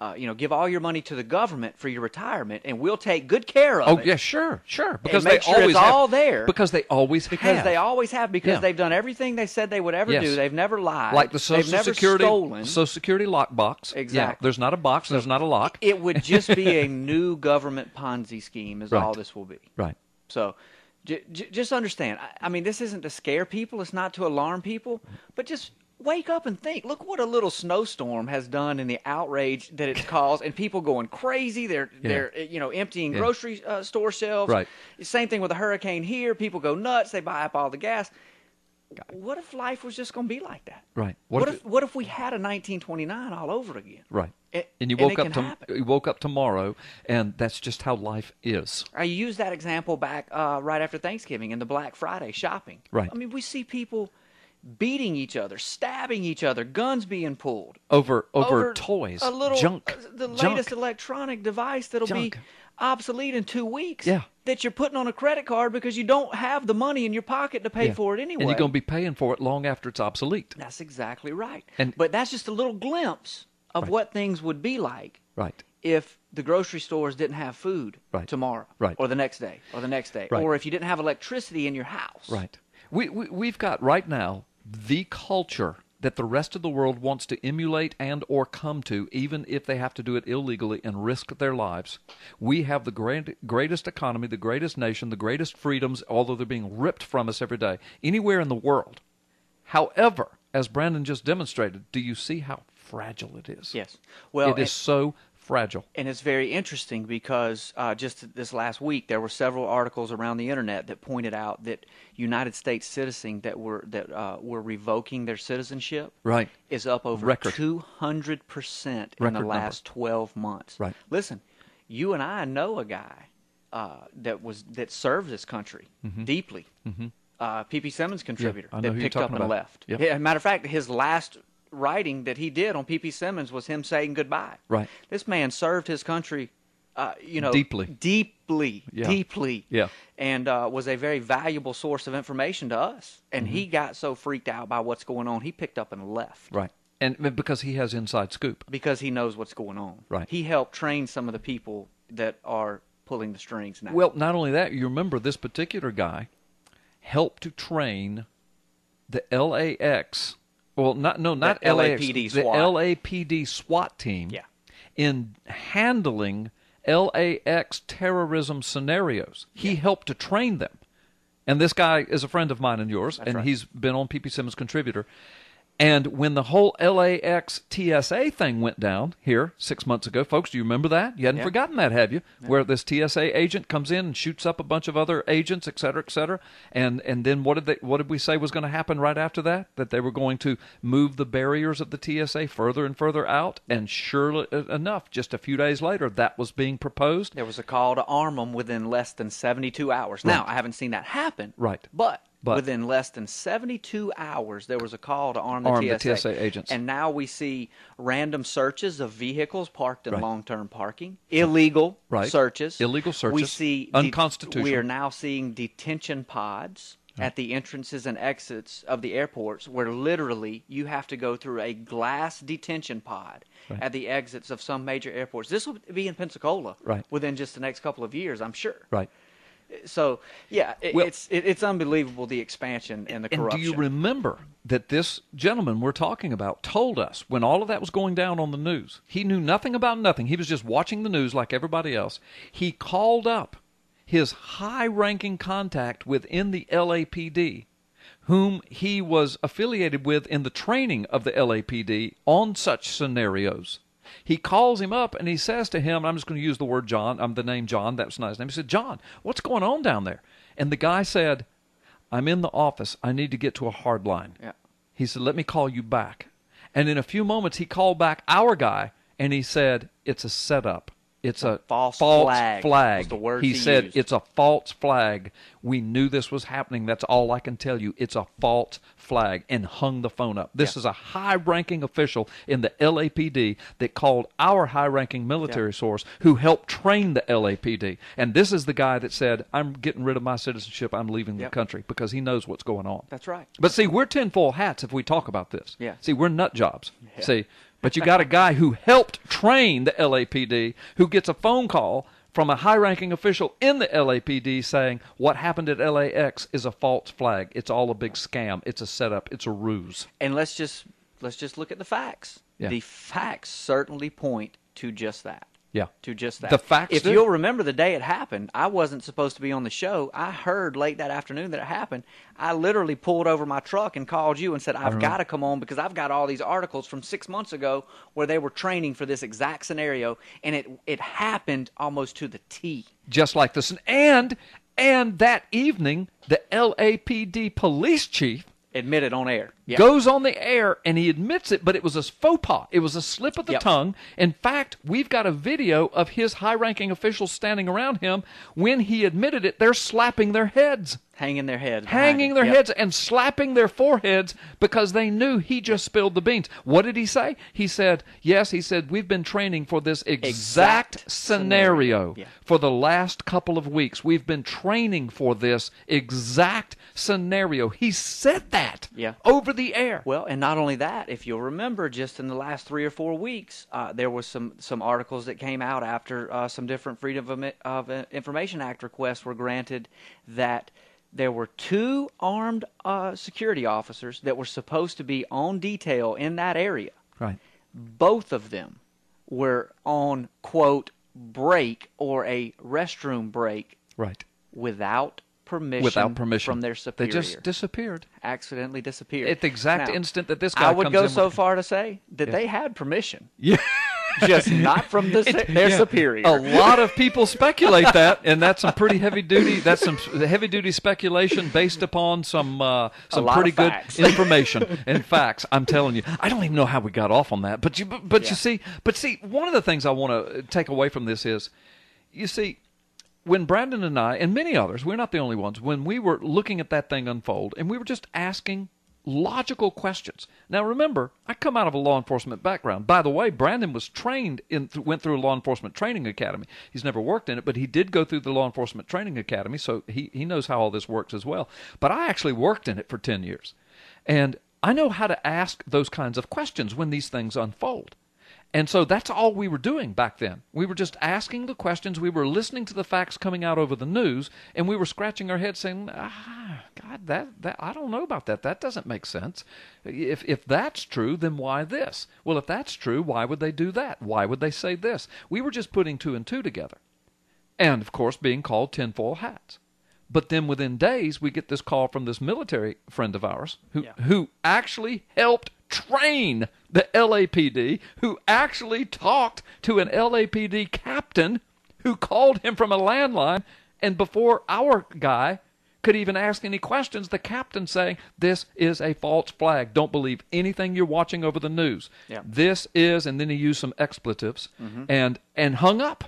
Uh, you know, give all your money to the government for your retirement, and we'll take good care of Oh it. Oh yeah, sure, sure. Because they sure always it's have, all there. Because they always because have. they always have because Yeah. they've done everything they said they would ever Yes. do. They've never lied. like the Social never Security stolen. Social Security lockbox. Yeah, Exactly. there's not a box. There's not a lock. It would just be a <laughs> new government Ponzi scheme, is Right. all this will be. right. So, j- j- just understand. I-, I mean, this isn't to scare people. It's not to alarm people, but just wake up and think. Look what a little snowstorm has done in the outrage that it's caused, and people going crazy. They're Yeah. they're uh, you know emptying Yeah. grocery uh, store shelves. Right. Same thing with a hurricane here. People go nuts. They buy up all the gas. What if life was just going to be like that? Right. What, What if, if what if we had a 1929 all over again? Right. It- and you woke it up to you woke up tomorrow, and that's just how life is. I used that example back uh, right after Thanksgiving in the Black Friday shopping. Right. I mean, we see people beating each other, stabbing each other, guns being pulled Over over, toys, a little junk, uh, the junk. latest electronic device that'll be obsolete in two weeks. Yeah. That you're putting on a credit card because you don't have the money in your pocket to pay Yeah. for it anyway. And you're going to be paying for it long after it's obsolete. That's exactly right. And- but that's just a little glimpse of Right. what things would be like Right. if the grocery stores didn't have food Right. tomorrow Right. or the next day or the next day Right. or if you didn't have electricity in your house Right. We, we we've got right now the culture that the rest of the world wants to emulate and or come to even if they have to do it illegally and risk their lives. We have the great, greatest economy, the greatest nation, the greatest freedoms although they're being ripped from us every day anywhere in the world. However, as Brandon just demonstrated, do you see how fragile it is? Yes. Well, it is so fragile. And it's very interesting because uh, just this last week there were several articles around the internet that pointed out that United States citizens that were that uh, were revoking their citizenship Right. is up over two hundred percent in the Record number. last twelve months. Right. Listen, you and I know a guy uh, that was that served this country deeply. Mm-hmm. Uh, P.P. Simmons contributor know that picked up and about. left. Yep. Yeah, matter of fact, his last writing that he did on P.P. Simmons was him saying goodbye. Right. This man served his country, uh, you know, Deeply. deeply, Yeah. deeply. Yeah. And uh, was a very valuable source of information to us. And he Mm-hmm. got so freaked out by what's going on, he picked up and left Right. And because he has inside scoop. because he knows what's going on. Right. He helped train some of the people that are pulling the strings now. Well, not only that, you remember this particular guy helped to train the LAX. Well, not no, not The LAX, LAPD the LAPD SWAT team. Yeah. In handling LAX terrorism scenarios, he helped to train them. And this guy is a friend of mine and yours, and right. he's been on PP Simmons contributor. And when the whole LAX TSA thing went down here six months ago, folks, do you remember that? You hadn't Yeah. forgotten that, have you? Where this TSA agent comes in and shoots up a bunch of other agents, et cetera, et cetera. And and then what did they what did we say was going to happen right after that? That they were going to move the barriers of the TSA further and further out. And sure uh, enough, just a few days later, that was being proposed. there was a call to arm them within less than 72 hours. Now, I haven't seen that happen. Right. But, But- within less than 72 hours, there was a call to arm the, Arm the TSA. TSA agents. And now we see random searches of vehicles parked in Right. long-term parking, illegal Right. searches. Illegal searches. We see de- Unconstitutional. we are now seeing detention pods. At the entrances and exits of the airports, where literally you have to go through a glass detention pod at the exits of some major airports. This will be in Pensacola Right. within just the next couple of years, I'm sure. Right. So, yeah, it, Well- it's it, it's unbelievable the expansion and the And corruption. do you remember that this gentleman we're talking about told us when all of that was going down on the news? He knew nothing about nothing. He was just watching the news like everybody else. He called up his high ranking contact within the LAPD, whom he was affiliated with in the training of the LAPD on such scenarios. He calls him up and he says to him, I'm just going to use the word John, I'm the name John, that's not his name. He said, John, what's going on down there? And the guy said, I'm in the office. I need to get to a hard line. Yeah. He said, Let me call you back. And in a few moments, he called back our guy and he said, It's a setup. It's a, false flag was the words he he said. It's a false flag. We knew this was happening. That's all I can tell you. It's a false flag. And hung the phone up. This Yeah. is a high ranking official in the LAPD that called our high ranking military source who helped train the LAPD. And this is the guy that said, I'm getting rid of my citizenship. I'm leaving Yep. the country because he knows what's going on. That's right. But see, we're tinfoil hats if we talk about this. Yeah. See, we're nut jobs. See, but you got a guy who helped train the LAPD who gets a phone call from a high ranking official in the LAPD saying what happened at LAX is a false flag. It's all a big scam. It's a setup. It's a ruse. And let's just let's just look at the facts. Yeah. The facts certainly point to just that. Yeah. To just that. The facts If you'll remember the day it happened, I wasn't supposed to be on the show. I heard late that afternoon that it happened. I literally pulled over my truck and called you and said, I've got to come on because I've got all these articles from six months ago where they were training for this exact scenario and it it happened almost to the T. Just like this. And and that evening, the LAPD police chief Admitted on air. Yeah. goes on the air and he admits it, but it was a faux pas. It was a slip of the Yep. tongue. In fact, we've got a video of his high ranking officials standing around him. When he admitted it, they're slapping their heads, hanging their heads. hanging their Yep. heads, and slapping their foreheads because they knew he just spilled the beans. What did he say? He said, Yes, he said, we've been training for this exact, Exact scenario scenario. Yeah. for the last couple of weeks. We've been training for this exact scenario. He said that Yeah. over the air. Well, and not only that, if you'll remember, just in the last three or four weeks, uh, there was some some articles that came out after uh, some different Freedom of, of uh, Information Act requests were granted that there were two armed uh, security officers that were supposed to be on detail in that area. Right. Both of them were on quote break or a restroom break Right. without permission Without permission from their superior. They just disappeared. accidentally disappeared At the exact Now, instant that this guy I would go so with- far to say that they had permission, Yeah. Just not from the, It- their yeah. superior. A lot of people speculate that, and that's some pretty heavy duty. That's some heavy duty speculation based upon some uh, some pretty good information and facts. I'm telling you, I don't even know how we got off on that, but you but, but Yeah. you see, but see, one of the things I want to take away from this is, you see. When Brandon and I, and many others, we're not the only ones, when we were looking at that thing unfold and we were just asking logical questions. Now, remember, I come out of a law enforcement background. By the way, Brandon was trained in, went through a law enforcement training academy. He's never worked in it, but he did go through the law enforcement training academy, so he, he knows how all this works as well. But I actually worked in it for 10 years. And I know how to ask those kinds of questions when these things unfold. And so that's all we were doing back then. We were just asking the questions. We were listening to the facts coming out over the news, and we were scratching our heads saying, ah, God, that, that I don't know about that. That doesn't make sense. If, if that's true, then why this? Well, if that's true, why would they do that? Why would they say this? We were just putting two and two together. And, of course, being called tinfoil hats. But then within days, we get this call from this military friend of ours who, Yeah. who actually helped train the LAPD, who actually talked to an LAPD captain who called him from a landline. And before our guy could even ask any questions, the captain saying, This is a false flag. Don't believe anything you're watching over the news. Yeah. This is, and then he used some expletives mm-hmm. and, and hung up.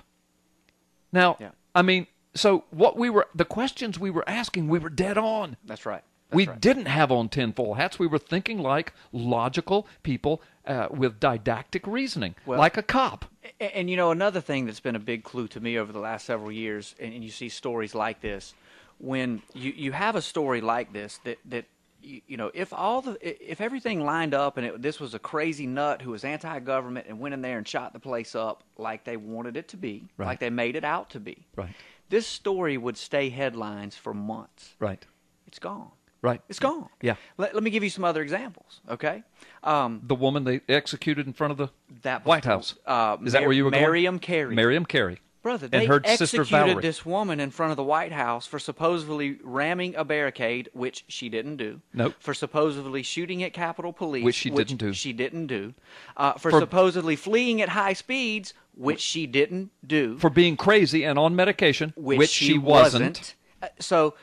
Now, Yeah. I mean, so what we were, the questions we were asking, we were dead on. That's right. That's we right. didn't have on tinfoil hats. We were thinking like logical people uh, with didactic reasoning, Well- like a cop. And, and you know, another thing that's been a big clue to me over the last several years, and, and you see stories like this, when you, you have a story like this, that that you, you know, if all the if everything lined up and it, this was a crazy nut who was anti-government and went in there and shot the place up like they wanted it to be, Right. like they made it out to be, Right. this story would stay headlines for months. Right. It's gone. Right. It's gone. Yeah. Let, let me give you some other examples. Okay. Um, The woman they executed in front of the That White House. uh, Is that Mar- where you were going? Miriam Carey. Miriam Carey. Brother, And they her executed sister Valerie. this woman in front of the White House for supposedly ramming a barricade, which she didn't do. Nope. For supposedly shooting at Capitol Police, Which she didn't do. She didn't do. Uh, for, For- supposedly fleeing at high speeds, which she didn't do. For being crazy and on medication, which, she wasn't. Uh, so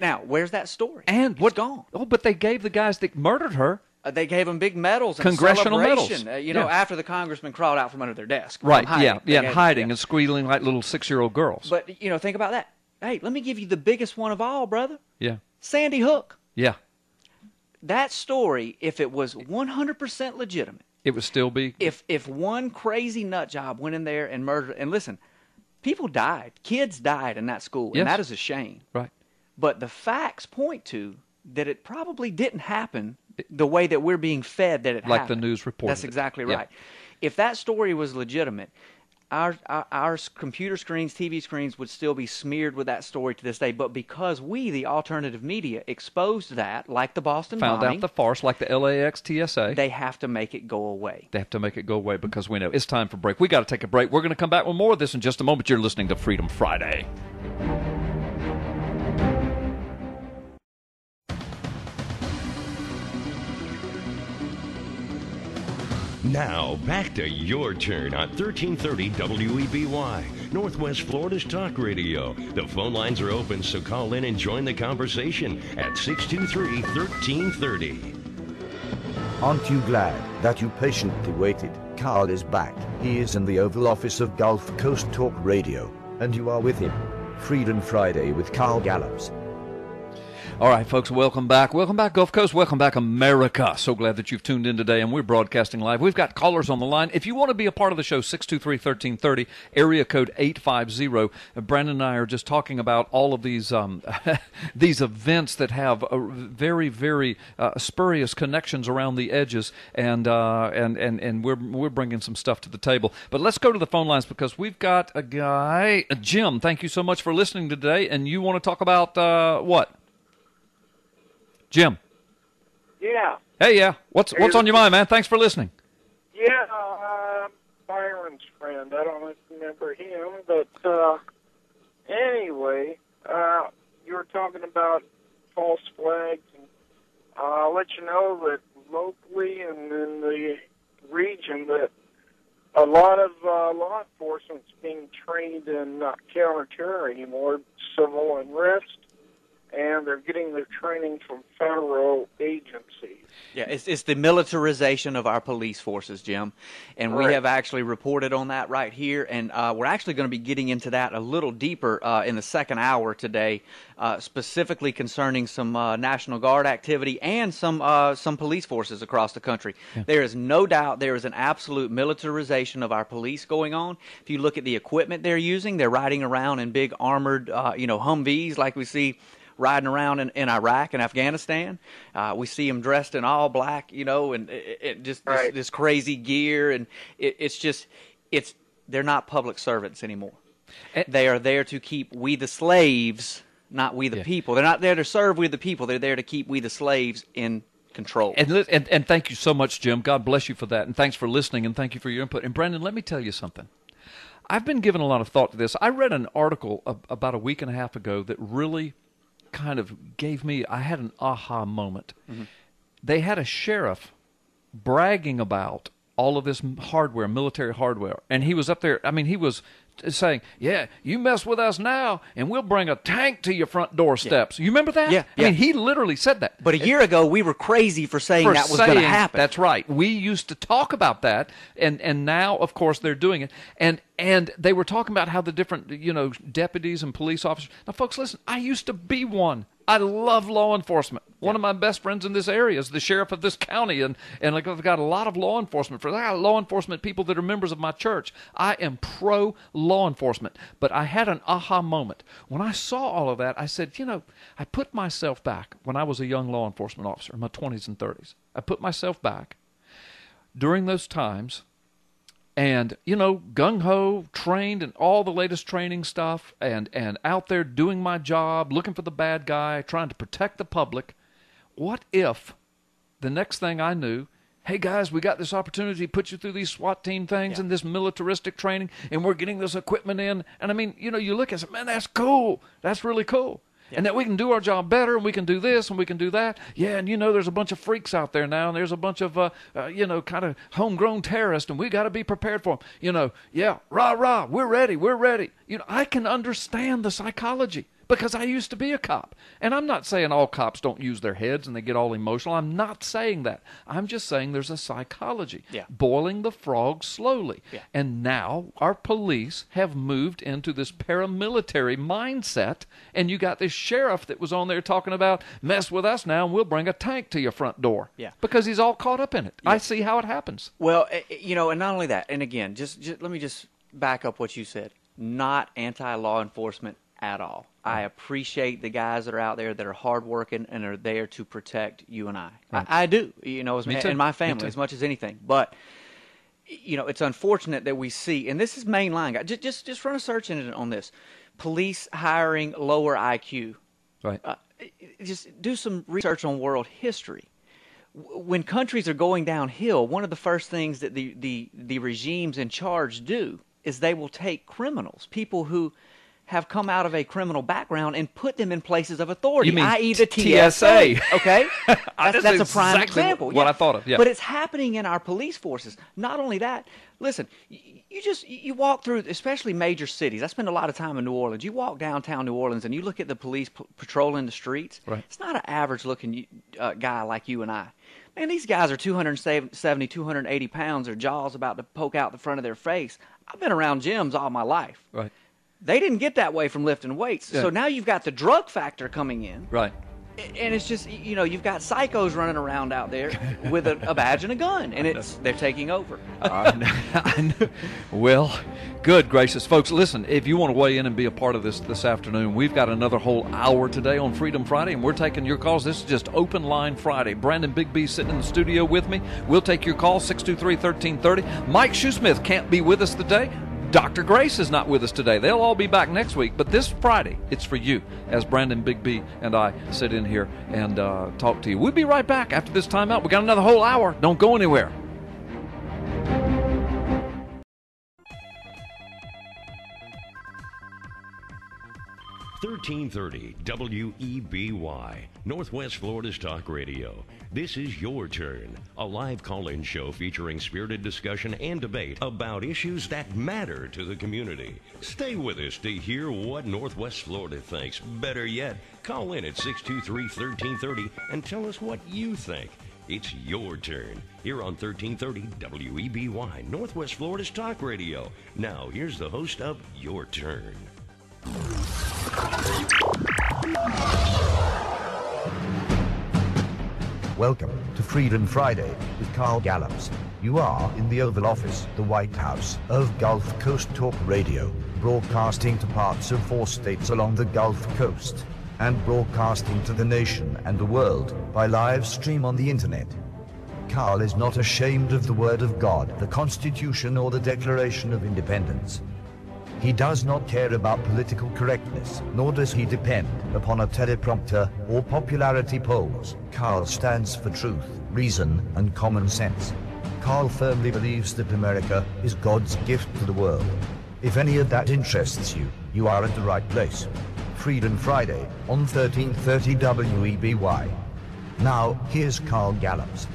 now, where's that story? And It's what? gone. Oh, but they gave the guys that murdered her. Uh, they gave them big medals, and Congressional medals. Uh, you know, Yeah. after the congressman crawled out from under their desk. Right. hiding. Yeah. Yeah. And them- hiding yeah. and squealing like little six-year-old girls. But you know, think about that. Hey, let me give you the biggest one of all, brother. yeah. Sandy Hook. Yeah. That story, if it was 100% legitimate, It would still be. if if one crazy nut job went in there and murdered, and listen, people died, kids died in that school, Yes. and that is a shame. right. But the facts point to that it probably didn't happen the way that we're being fed that it happened. Like the news reported That's exactly Yeah. right. If that story was legitimate, our, our our computer screens, TV screens would still be smeared with that story to this day. But because we, the alternative media, exposed that, like the Boston Found bombing, out the farce, like the LAX TSA. they have to make it go away. They have to make it go away because we know it's time for break. We got to take a break. We're going to come back with more of this in just a moment. You're listening to Freedom Friday. Now, back to your turn on 1330 WEBY, Northwest Florida's talk radio. The phone lines are open, so call in and join the conversation at 623 1330. Aren't you glad that you patiently waited? Carl is back. He is in the Oval Office of Gulf Coast Talk Radio, and you are with him. Freedom Friday with Carl Gallups. All right, folks, welcome back. Welcome back, Gulf Coast. Welcome back, America. So glad that you've tuned in today, and we're broadcasting live. We've got callers on the line. If you want to be a part of the show, 623 1330, area code 850. Uh, Brandon and I are just talking about all of these um, <laughs> these events that have very, very uh, spurious connections around the edges, and, uh, and, and, and we're, we're bringing some stuff to the table. But let's go to the phone lines because we've got a guy, Jim. Thank you so much for listening today, and you want to talk about uh, what? Jim. Yeah, Hey, yeah. What's what's on your mind, man? Thanks for listening. yeah. Uh, Byron's friend. I don't remember him, but uh, anyway, uh, you were talking about false flags, and uh, I'll let you know that locally and in the region that a lot of uh, law enforcement's being trained in not counter-terror anymore, civil unrest, and they're getting their training from federal agencies. Yeah, it's, it's the militarization of our police forces, Jim, and we have actually reported on that right here, and uh, we're actually going to be getting into that a little deeper uh, in the second hour today, uh, specifically concerning some uh, National Guard activity and some uh, some police forces across the country. There is no doubt there is an absolute militarization of our police going on. If you look at the equipment they're using, they're riding around in big armored, uh, you know, Humvees like we see riding around in, in Iraq and Afghanistan. Uh, we see them dressed in all black, you know, and it, it just this, Right. this crazy gear, and it, it's just it's they're not public servants anymore. Eh. they are there to keep we the slaves, not we the Yeah. people. They're not there to serve we the people. They're there to keep we the slaves in control. And, and and thank you so much, Jim. God bless you for that, and thanks for listening, and thank you for your input. And Brandon, let me tell you something. I've been giving a lot of thought to this. I read an article a- about a week and a half ago that really kind of gave me. I had an aha moment. Mm-hmm. They had a sheriff bragging about all of this hardware, military hardware, and he was up there. I mean, he was saying, "Yeah, you mess with us now, and we'll bring a tank to your front doorsteps." You remember that? Yeah, I mean, he literally said that. but a year ago, we were crazy for saying for that was going to happen. That's right. We used to talk about that, and and now, of course, they're doing it. And and they were talking about how the different you know deputies and police officers. Now, folks, listen. I used to be one. I love law enforcement. One of my best friends in this area is the sheriff of this county, and and like, I've got a lot of law enforcement. I got law enforcement people that are members of my church. I am pro law enforcement, but I had an aha moment when I saw all of that. I said, you know, I put myself back when I was a young law enforcement officer in my twenties and thirties. I put myself back during those times and you know gung ho trained and all the latest training stuff and and out there doing my job looking for the bad guy trying to protect the public. What if the next thing i knew hey guys we got this opportunity to put you through these swat team things and this militaristic training and we're getting this equipment in. And i mean you know you look and say man that's cool. That's really cool and that we can do our job better and we can do this and we can do that. Yeah and you know there's a bunch of freaks out there now and there's a bunch of uh, uh, you know kind of homegrown terrorists and we got to be prepared for them you know yeah rah rah we're ready we're ready. You know i can understand the psychology because I used to be a cop. And I'm not saying all cops don't use their heads and they get all emotional. I'm not saying that. I'm just saying there's a psychology. Yeah. Boiling the frog slowly. Yeah. And now our police have moved into this paramilitary mindset. And you got this sheriff that was on there talking about mess with us now and we'll bring a tank to your front door. Yeah. Because he's all caught up in it. I see how it happens. Well, eh, eh, you know, and not only that, and again, just, just let me just back up what you said. Not anti-law enforcement at all. I appreciate the guys that are out there that are hardworking and are there to protect you and I. I, I do, you know, as Me and my family as much as anything. But you know, it's unfortunate that we see, and this is mainline. guys, Just just just run a search engine on this: police hiring lower IQ. Right. Uh, just do some research on world history. When countries are going downhill, one of the first things that the, the, the regimes in charge do is they will take criminals, people who have come out of a criminal background, and put them in places of authority, i.e., the TSA. TSA. Okay, <laughs> that's, That's that's a prime exactly example. what yeah. I thought of, yeah. But it's happening in our police forces. Not only that, listen, you just you walk through, especially major cities. I spend a lot of time in New Orleans. You walk downtown New Orleans and you look at the police p- patrolling the streets. Right. It's not an average looking uh, guy like you and I. Man, these guys are 270, 280 pounds. Their jaws about to poke out the front of their face. I've been around gyms all my life. Right. They didn't get that way from lifting weights. Yeah. So now you've got the drug factor coming in. Right. And it's just you know you've got psychos running around out there with a, a badge and a gun, and it's they're taking over. <laughs> I know- I know. Well, good gracious folks. Listen, if you want to weigh in and be a part of this this afternoon, we've got another whole hour today on Freedom Friday, and we're taking your calls. This is just open line Friday. Brandon Big B sitting in the studio with me. We'll take your call 623-1330. Mike Shoesmith can't be with us today. Dr. Grace is not with us today. They'll all be back next week, but this Friday, it's for you as Brandon Big B and I sit in here and uh, talk to you. We'll be right back after this timeout. We got another whole hour. Don't go anywhere. 1330 WEBY, Northwest Florida's Talk Radio. This is Your Turn, a live call in show featuring spirited discussion and debate about issues that matter to the community. Stay with us to hear what Northwest Florida thinks. Better yet, call in at 623 1330 and tell us what you think. It's your turn here on 1330 WEBY, Northwest Florida's Talk Radio. Now, here's the host of Your Turn. Welcome to Freedom Friday with Carl Gallups. You are in the Oval Office, the White House, of Gulf Coast Talk Radio, broadcasting to parts of four states along the Gulf Coast, and broadcasting to the nation and the world by live stream on the internet. Carl is not ashamed of the Word of God, the Constitution, or the Declaration of Independence. He does not care about political correctness, nor does he depend upon a teleprompter or popularity polls. Carl stands for truth, reason, and common sense. Carl firmly believes that America is God's gift to the world. If any of that interests you, you are at the right place. Freedom Friday on 1330 WEBY. Now, here's Carl Gallups.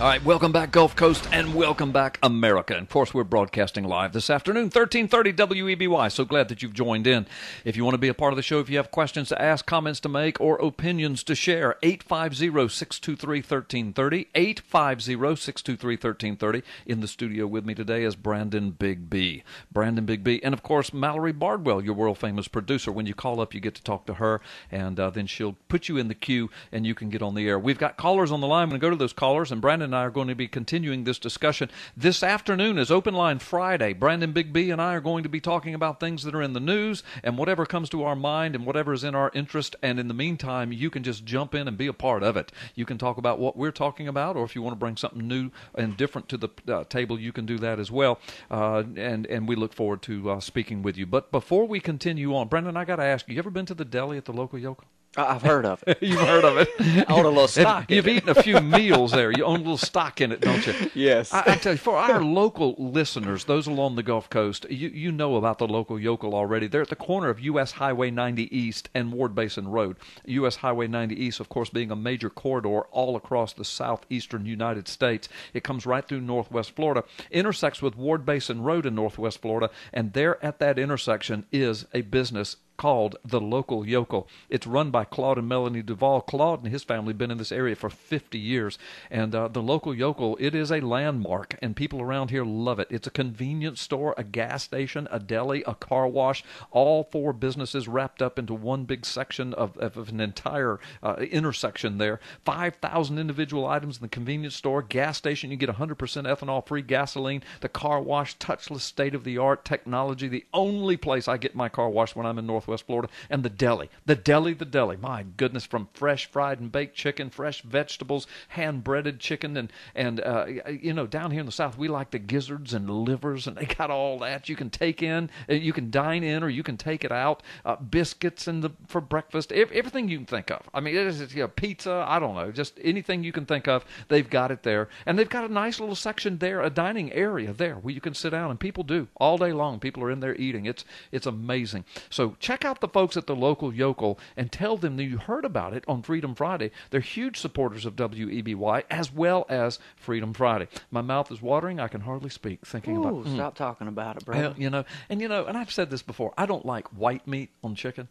All right, welcome back Gulf Coast and welcome back America. And of course, we're broadcasting live this afternoon, 1330 WEBY. So glad that you've joined in. If you want to be a part of the show, if you have questions to ask, comments to make, or opinions to share, 850-623-1330, 850-623-1330. In the studio with me today is Brandon Big B. Brandon Big B. And of course, Mallory Bardwell, your world famous producer. When you call up, you get to talk to her, and uh, then she'll put you in the queue and you can get on the air. We've got callers on the line. I'm going to go to those callers, and Brandon and I are going to be continuing this discussion. This afternoon is Open Line Friday. Brandon Big B and I are going to be talking about things that are in the news and whatever comes to our mind and whatever is in our interest. And in the meantime, you can just jump in and be a part of it. You can talk about what we're talking about, or if you want to bring something new and different to the uh, table, you can do that as well. Uh, and and we look forward to uh, speaking with you. But before we continue on, Brandon, I got to ask you: you ever been to the deli at the local yokel? I've heard of it. <laughs> You've heard of it. I own a little stock. You've eaten a few meals there. You own a little stock in it, don't you? <laughs> Yes. I, I tell you, for our local listeners, those along the Gulf Coast, you, you know about the local yokel already. They're at the corner of U.S. Highway 90 East and Ward Basin Road. U.S. Highway 90 East, of course, being a major corridor all across the southeastern United States. It comes right through northwest Florida, intersects with Ward Basin Road in northwest Florida, and there at that intersection is a business called the Local Yokel. It's run by Claude and Melanie Duval. Claude and his family have been in this area for 50 years, and uh, the Local Yokel it is a landmark, and people around here love it. It's a convenience store, a gas station, a deli, a car wash, all four businesses wrapped up into one big section of, of, of an entire uh, intersection there. 5,000 individual items in the convenience store, gas station. You get 100% ethanol-free gasoline. The car wash, touchless, state-of-the-art technology. The only place I get my car washed when I'm in North Northwest Florida, and the deli. The deli, the deli. My goodness, from fresh fried and baked chicken, fresh vegetables, hand breaded chicken, and and uh, you know down here in the South we like the gizzards and livers, and they got all that you can take in, uh, you can dine in, or you can take it out. Uh, biscuits and the for breakfast, everything you can think of. I mean, it is you know, pizza. I don't know, just anything you can think of. They've got it there, and they've got a nice little section there, a dining area there where you can sit down, and people do all day long. People are in there eating. It's it's amazing. So check out the folks at the local yokel and tell them that you heard about it on Freedom Friday. They're huge supporters of WEBY as well as Freedom Friday. My mouth is watering. I can hardly speak thinking Ooh, about. mm. stop talking about it, bro. You know, and you know, and I've said this before. I don't like white meat on chicken.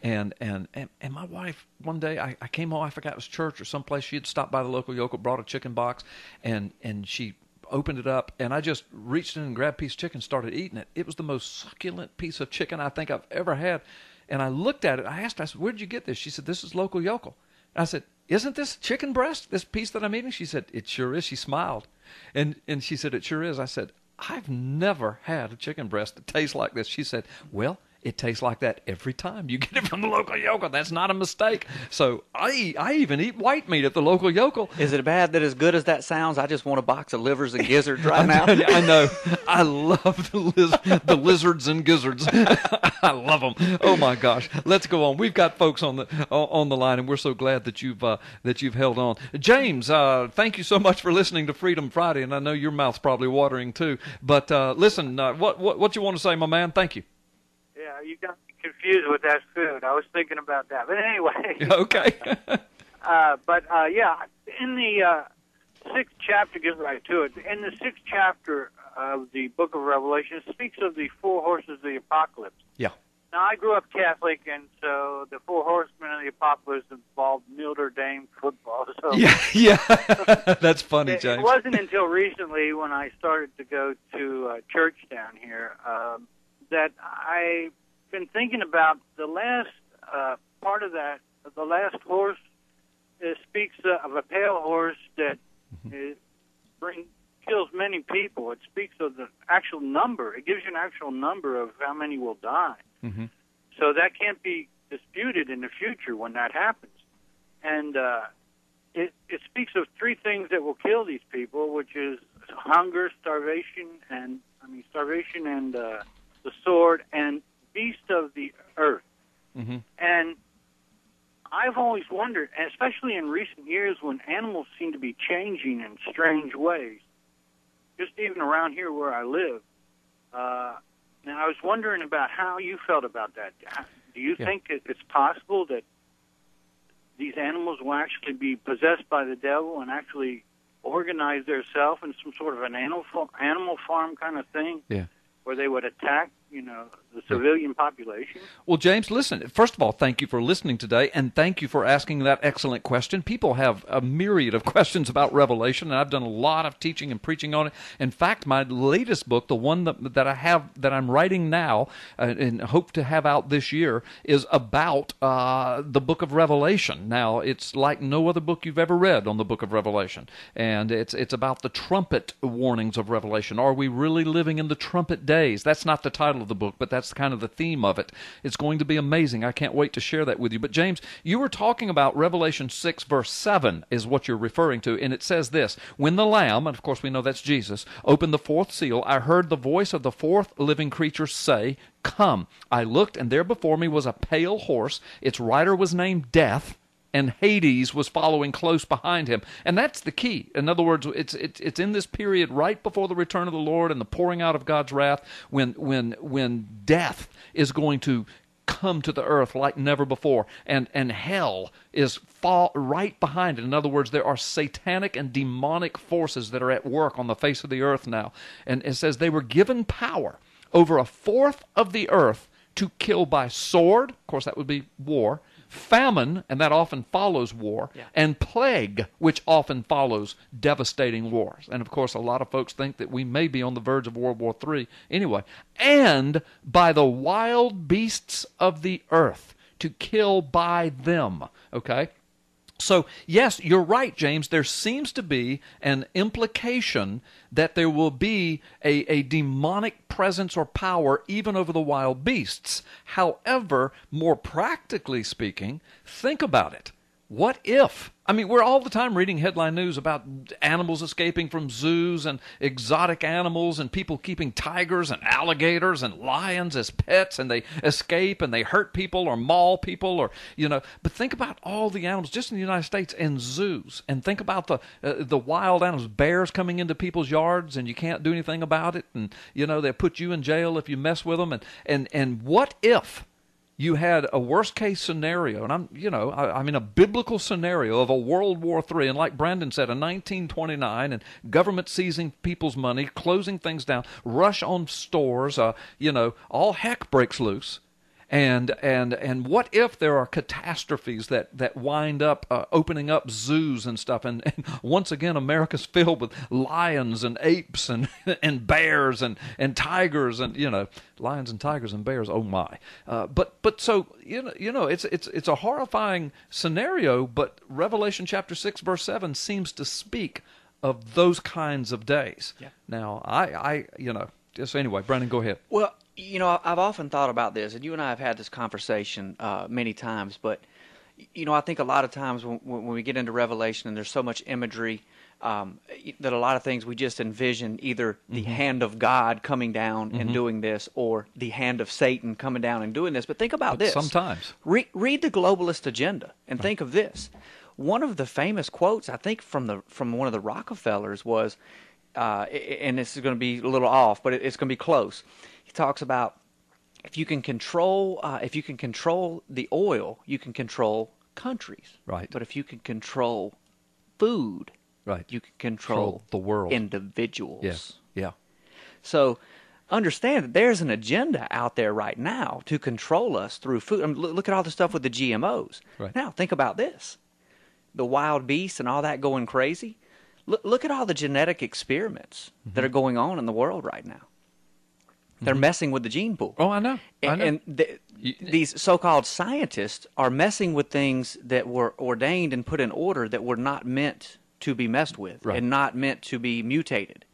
And and and, and my wife one day I, I came home I forgot it was church or someplace she had stopped by the local yokel brought a chicken box and and she opened it up and I just reached in and grabbed a piece of chicken started eating it. It was the most succulent piece of chicken I think I've ever had. And I looked at it. I asked I said, "Where did you get this?" She said, "This is local yokel." I said, "Isn't this chicken breast? This piece that I'm eating?" She said, "It sure is." She smiled, and and she said, "It sure is." I said, "I've never had a chicken breast that tastes like this." She said, "Well." It tastes like that every time you get it from the local yokel. That's not a mistake. So I eat, I even eat white meat at the local yokel. Is it bad that as good as that sounds, I just want a box of livers and gizzards <laughs> right now? I know. I love the, liz- the lizards and gizzards. <laughs> I love them. Oh my gosh. Let's go on. We've got folks on the on the line, and we're so glad that you've uh, that you've held on. James, uh, thank you so much for listening to Freedom Friday, and I know your mouth's probably watering too. But uh, listen, uh, what what what you want to say, my man? Thank you. Yeah, you got me confused with that food. I was thinking about that, but anyway. <laughs> Okay. <laughs> uh, but uh, yeah, in the uh, sixth chapter, get right to it. In the sixth chapter of the Book of Revelation, it speaks of the four horses of the apocalypse. Yeah. Now, I grew up Catholic, and so the four horsemen of the apocalypse involved Notre Dame football. <laughs> So Yeah, yeah. That's funny, James. it wasn't until recently when I started to go to uh, church down here um, that I've been thinking about the last uh, part of that. The last horse uh, speaks uh, of a pale horse that uh, bring, kills many people. It speaks of the actual number. It gives you an actual number of how many will die. Mm-hmm. So that can't be disputed in the future when that happens. And uh, it, it speaks of three things that will kill these people, which is hunger, starvation, and I mean starvation and uh, the sword and beast of the earth. Mm-hmm. And I've always wondered, especially in recent years when animals seem to be changing in strange ways, just even around here where I live. Uh, and I was wondering about how you felt about that. Do you Yeah. think it's possible that these animals will actually be possessed by the devil and actually organize themselves in some sort of an animal animal farm kind of thing, Yeah. Where they would attack, you know, the civilian population? Well, James, listen. First of all, thank you for listening today, and thank you for asking that excellent question. People have a myriad of <laughs> questions about Revelation, and I've done a lot of teaching and preaching on it. In fact, my latest book, the one that, that I have that I'm writing now uh, and hope to have out this year, is about uh, the Book of Revelation. Now, it's like no other book you've ever read on the Book of Revelation, and it's it's about the trumpet warnings of Revelation. Are we really living in the trumpet days? That's not the title of the book, but that's kind of the theme of it. It's going to be amazing. I can't wait to share that with you. But James, you were talking about Revelation 6 verse 7 is what you're referring to, and it says this, when the lamb, and of course we know that's Jesus, opened the fourth seal, I heard the voice of the fourth living creature say, "Come." I looked and there before me was a pale horse. Its rider was named Death and Hades was following close behind him. And that's the key. In other words, it's it's it's in this period right before the return of the Lord and the pouring out of God's wrath when when when death is going to come to the earth like never before. And and hell is fall right behind it. In other words there are satanic and demonic forces that are at work on the face of the earth now. And it says they were given power over a fourth of the earth to kill by sword. Of course that would be war famine, and that often follows war, and plague, which often follows devastating wars. And of course, a lot of folks think that we may be on the verge of World War III anyway. And by the wild beasts of the earth to kill by them. Okay? So, yes, you're right, James. There seems to be an implication that there will be a, a demonic presence or power even over the wild beasts. However, more practically speaking, think about it. What if? I mean, we're all the time reading headline news about animals escaping from zoos and exotic animals and people keeping tigers and alligators and lions as pets and they escape and they hurt people or maul people or, you know, but think about all the animals just in the United States in zoos and think about the uh, the wild animals, bears coming into people's yards and you can't do anything about it and, you know, they put you in jail if you mess with them and and and what if you had a worst case scenario, and I'm, you know, I, I mean, a biblical scenario of a World War III, and like Brandon said, in 1929, and government seizing people's money, closing things down, rush on stores, uh, you know, all heck breaks loose. And and and what if there are catastrophes that that wind up uh, opening up zoos and stuff? And, and once again, America's <laughs> filled with lions and apes and <laughs> and bears and and tigers and you know lions and tigers and bears. Oh my! Uh, but but so you know you know it's it's it's a horrifying scenario. But Revelation chapter six verse seven seems to speak of those kinds of days. Yeah. Now I I you know so anyway, Brandon, go ahead. Well, You know, I've often thought about this, and you and I have had this conversation uh, many times. But you know, I think a lot of times when, when we get into Revelation and there's so much imagery um, that a lot of things we just envision either the Mm-hmm. hand of God coming down and Mhm. doing this, or the hand of Satan coming down and doing this. But think about But this. sometimes. Re- read the globalist agenda and think of this. One of the famous quotes, I think, from the from one of the Rockefellers was, uh, and this is going to be a little off, but it's going to be close. He talks about if you can control uh, if you can control the oil, you can control countries. Right. But if you can control food, Right. you can control Control the world. individuals. Yes. Yeah. So understand that there's an agenda out there right now to control us through food. I mean, look, look at all the stuff with the GMOs. Right. Now, think about this the wild beasts and all that going crazy. Look, look at all the genetic experiments Mm-hmm. that are going on in the world right now. They're messing with the gene pool. Oh, I know. I And, know. and th- these so-called scientists are messing with things that were ordained and put in order that were not meant to be messed with Right. and not meant to be mutated.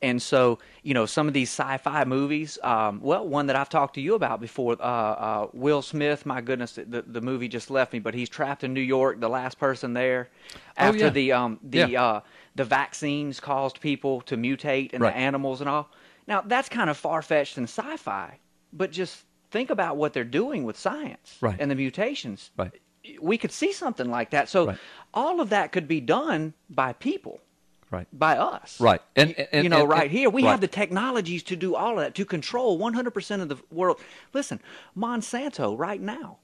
And so, you know, some of these sci-fi movies. Um, well, one that I've talked to you about before, uh, uh, Will Smith. My goodness, the the movie just left me, but he's trapped in New York, the last person there. Oh, After yeah. the um, the Yeah. uh, the vaccines caused people to mutate and Right. the animals and all. Now that's kind of far fetched in sci-fi, but just think about what they're doing with science Right. and the mutations. Right. We could see something like that. So Right. all of that could be done by people Right. by us. Right. And, and you know, and- right and- here, we have the technologies to do all of that, to control 100% of the world. Listen, Monsanto right now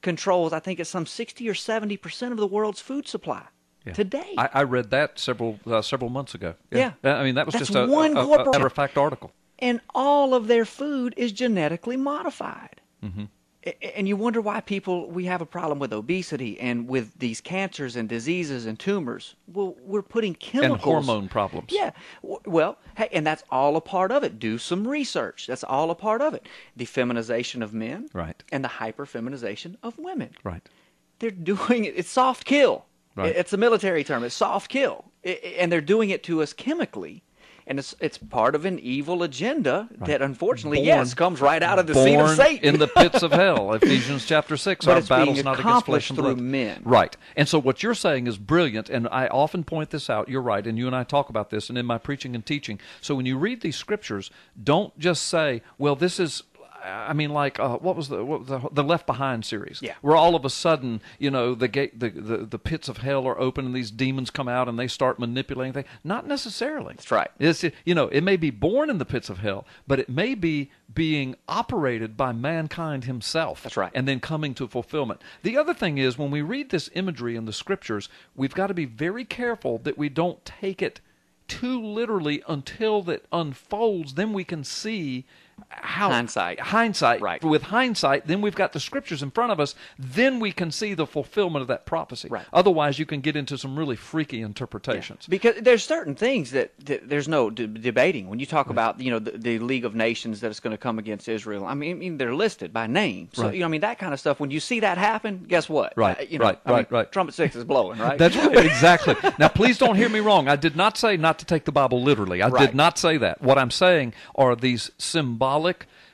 controls, I think it's some 60 or 70% of the world's food supply Yeah. today. I, I read that several uh, several months ago. Yeah. I mean, that was That's just a, one a- a, matter of fact article. and all of their food is genetically modified. Mhm. And you wonder why people we have a problem with obesity and with these cancers and diseases and tumors. Well, we're putting chemicals And hormone problems. Yeah. Well, hey, and that's all a part of it. Do some research. That's all a part of it. The feminization of men Right. and the hyperfeminization of women. Right. They're <laughs> doing it. It's soft kill. Right. It's a military term. It's soft kill, and they're doing it to us chemically. And it's it's part of an evil agenda that unfortunately, Born- yes, comes right out of the seed of Satan. in the pits of hell. <laughs> Ephesians chapter six. But our it's being battle's not against flesh and through blood. men. Right. And so what you're saying is brilliant, and I often point this out. You're right, and you and I talk about this, and in my preaching and teaching. So when you read these scriptures, don't just say, "Well, this is." I mean, like uh, what was the what the, the Left Behind series? Yeah. Where all of a sudden, you know, the gate, the, the the pits of hell are open, and these demons come out, and they start manipulating things. Not necessarily. That's right. It's you know, it may be born in the pits of hell, but it may be being operated by mankind himself. That's right. And then coming to fulfillment. The other thing is when we read this imagery in the scriptures, we've got to be very careful that we don't take it too literally until it unfolds. Then we can see how Hindsight. Hindsight. Right. With hindsight, then we've got the scriptures in front of us. Then we can see the fulfillment of that prophecy. Right. Otherwise, you can get into some really freaky interpretations. Because there's certain things that, that there's no d- debating when you talk about you know the, the League of Nations that is going to come against Israel. I mean, I mean, they're listed by name. So Right. you know, I mean that kind of stuff. When you see that happen, guess what? Right, Uh, you know, right, I mean, right, right. Trumpet six is blowing, right? That's right, exactly. Now, please don't hear me wrong. I did not say not to take the Bible literally. I Right. did not say that. What I'm saying are these symbolic.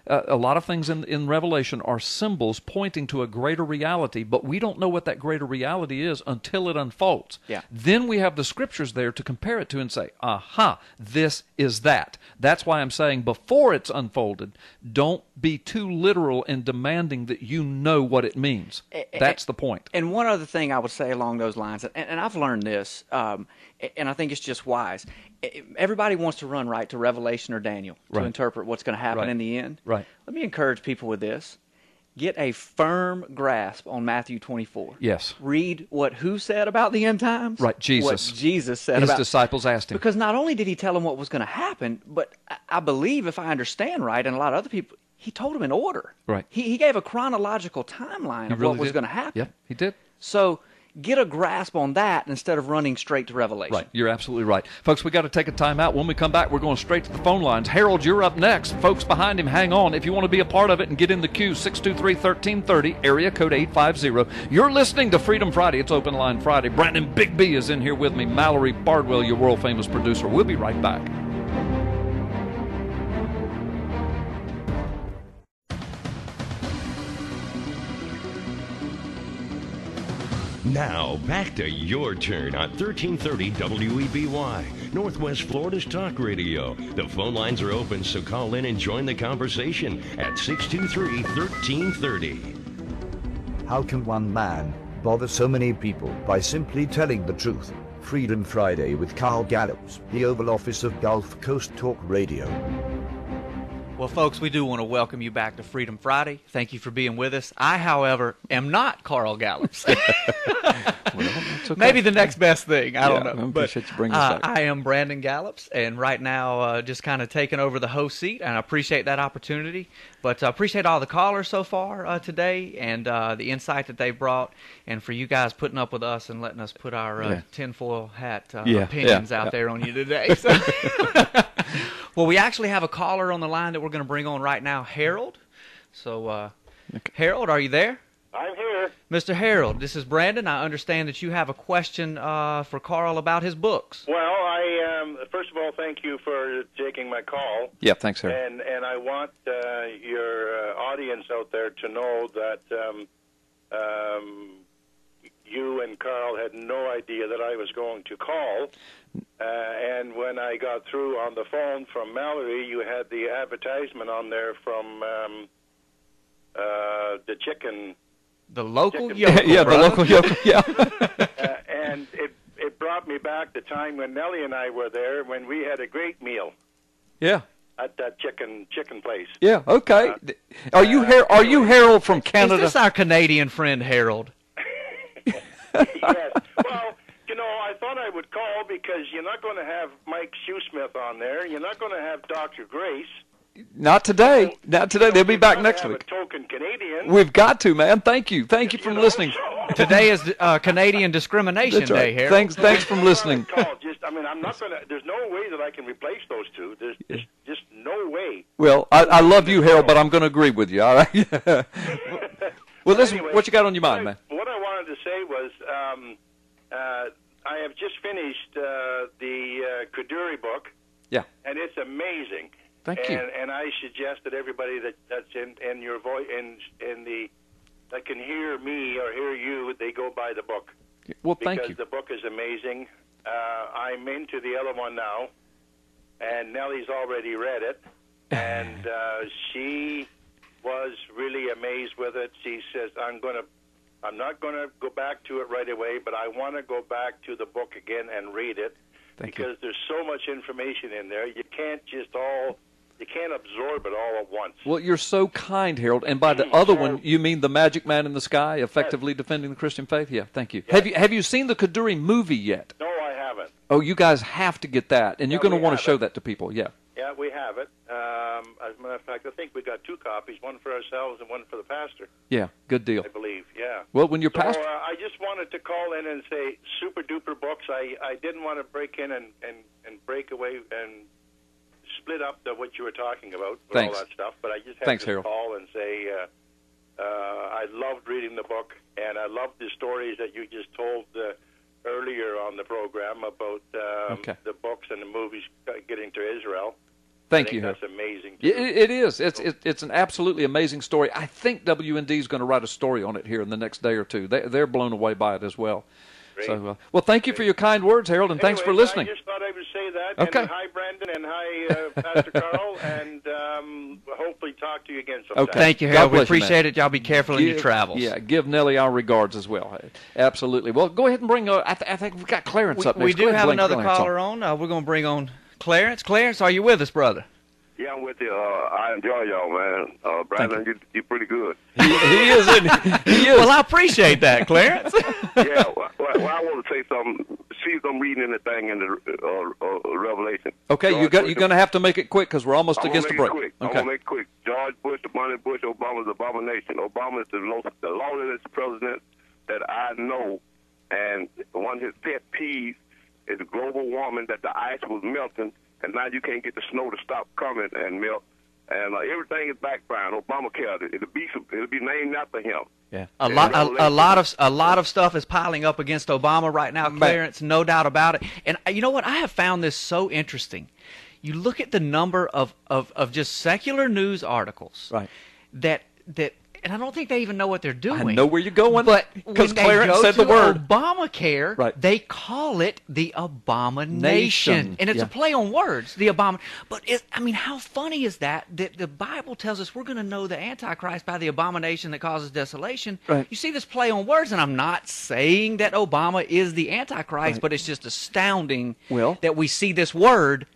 Uh, a lot of things in, in Revelation are symbols pointing to a greater reality, but we don't know what that greater reality is until it unfolds. Yeah. Then we have the scriptures there to compare it to and say, aha, this is that. That's why I'm saying before it's unfolded, don't be too literal in demanding that you know what it means. That's the point. And one other thing I would say along those lines, and, and I've learned this, um, and I think it's just wise. Everybody wants to run right to Revelation or Daniel to interpret what's going to happen Right. in the end. Right. Let me encourage people with this: get a firm grasp on Matthew 24. Yes. Read what who said about the end times. Right, Jesus. What Jesus said about. His about disciples asked him. because not only did he tell them what was going to happen, but I, I believe, if I understand right, and a lot of other people, he told them in order. Right. He, he gave a chronological timeline He of really what was going to happen. Yeah, he did. So get a grasp on that instead of running straight to Revelation. Right, you're absolutely right. Folks, we got to take a time out. When we come back, we're going straight to the phone lines. Harold, you're up next. Folks behind him, hang on. If you want to be a part of it and get in the queue, 623-1330, area code 850. You're listening to Freedom Friday. It's Open Line Friday. Brandon Big B is in here with me. Mallory Bardwell, your world-famous producer. We'll be right back. Now, back to your turn on 1330 WEBY, Northwest Florida's talk radio. The phone lines are open, so call in and join the conversation at 623 1330. How can one man bother so many people by simply telling the truth? Freedom Friday with Carl Gallups, the Oval Office of Gulf Coast Talk Radio. Well, folks, we do want to welcome you back to Freedom Friday. Thank you for being with us. I, however, am not Carl <laughs> Gallups. Maybe the next best thing. I don't know. I But, appreciate you bringing uh. I am Brandon Gallups, and right now, uh, just kind of taking over the host seat, and I appreciate that opportunity. But I appreciate all the callers so far uh, today and uh, the insight that they brought, and for you guys putting up with us and letting us put our uh, Yeah. tinfoil hat uh, Yeah, opinions yeah, out yeah. there on you today. <laughs> So- <laughs> well, we actually have a caller on the line that we're going to bring on right now, Harold. So, uh, Harold, are you there? I'm here. Mr. Harold, this is Brandon. I understand that you have a question uh, for Carl about his books. Well, I um, first of all thank you for taking my call. Yeah, thanks, Harold. And and I want uh, your uh, audience out there to know that um, um, you and Carl had no idea that I was going to call. Uh, and when I got through on the phone from Mallory, you had the advertisement on there from um, uh, the chicken. The local chicken yokel, <laughs> yeah, the local yokel. Yeah. <laughs> <laughs> uh, and it it brought me back the time when Nellie and I were there when we had a great meal yeah. at that chicken chicken place. Yeah. Okay. Are you Har- Are you Harold from Canada? Is this our Canadian friend Harold? yes. Well, you know, I thought I would call because you're not going to have Mike Shoesmith on there. You're not going to have Dr. Grace. Not today. Not today. They'll be back next have week. A token Canadian. We've got to, man. Thank you. Thank you for listening. Today is uh, Canadian Discrimination right. Day, Harold. Thanks. Thanks for listening. Call. Just, I mean, I'm not going to. There's no way that I can replace those two. There's just, just no way. Well, I, I love you, Harold, but I'm going to agree with you. All right. <laughs> well, listen. Anyway, what you got on your mind, man? What I wanted to say was, um, uh, I have just finished uh, the uh, Kaduri book, Yeah. and it's amazing. Thank and, you. And I suggest that everybody that that's in in your voice in in the that can hear me or hear you, they go buy the book. Well, because thank you. the book is amazing. Uh, I'm into the other one now, and Nellie's already read it, <laughs> and uh, she was really amazed with it. She says, "I'm going to, I'm not going to go back to it right away, but I want to go back to the book again and read it Thank you. because there's so much information in there. You can't just all, you can't absorb it all at once." Well, you're so kind, Harold. And by the other one, you mean the Magic Man in the Sky, effectively defending the Christian faith? Yeah. Thank you. Have you Have you seen the Kaduri movie yet? No, I haven't. Oh, you guys have to get that, and you're going to want to show it. that to people. Yeah. Yeah, we have it. Um, as a matter of fact, I think we got two copies, one for ourselves and one for the pastor. Yeah. Good deal. I believe. Yeah. Well, when you're So pastor, uh, I just wanted to call in and say super duper books. I, I didn't want to break in and, and, and break away and split up the, what you were talking about Thanks. all that stuff, but I just had Thanks, to Harold. call and say uh, uh, I loved reading the book and I loved the stories that you just told uh, earlier on the program about um, Okay. the books and the movies getting to Israel. Thank you, That's amazing. It, it is. It's it, it's an absolutely amazing story. I think WND is going to write a story on it here in the next day or two. They they're blown away by it as well. Great. So, uh, well, thank you for your kind words, Harold, and thanks for listening. I just thought I would say that. Okay. And hi, Brandon, and hi, uh, Pastor Carl, <laughs> and um, hopefully talk to you again sometime. Okay. Thank you, God Harold. We bless you, man. appreciate it. Y'all be careful in your Give- travels. Yeah, give Nellie our regards as well. Absolutely. Well, go ahead and bring. Uh, I, th- I think we've got Clarence We, up next. we Go do ahead and have bring another Clarence caller on. Uh, we're going to bring on Clarence. Clarence, are you with us, brother? Yeah, I'm with you. Uh, I enjoy y'all, man. Uh, Brandon, you. you pretty good. He, he is. Isn't he? he is. Well, I appreciate that, Clarence. <laughs> yeah, well, well, well, I want to say something. See if I'm reading anything in the uh, uh, Revelation. okay, you got, Bush, you're going to have to make it quick because we're almost I'm against the break. make it quick. I'm gonna make it quick. George Bush, the money Bush, Obama's abomination. Obama is the, lo- the loneliest president that I know, and one of his pet peeves is global warming. That the ice was melting, and now you can't get the snow to stop coming and melt. And uh, everything is backfiring. Obamacare, it'll be it'll be named after him. Yeah. A Yeah, lot, a, a lot of, a lot of stuff is piling up against Obama right now, Clarence. No doubt about it. And uh, you know what? I have found this so interesting. You look at the number of, of, of just secular news articles Right. that that and I don't think they even know what they're doing. I know where you're going, but because Clarence said the word. Obamacare. Right. They call it the abomination, Nation. and it's Yeah. a play on words. The abomin. But it, I mean, how funny is that? That the Bible tells us we're going to know the Antichrist by the abomination that causes desolation. Right. You see this play on words, and I'm not saying that Obama is the Antichrist, Right. but it's just astounding Well- that we see this word.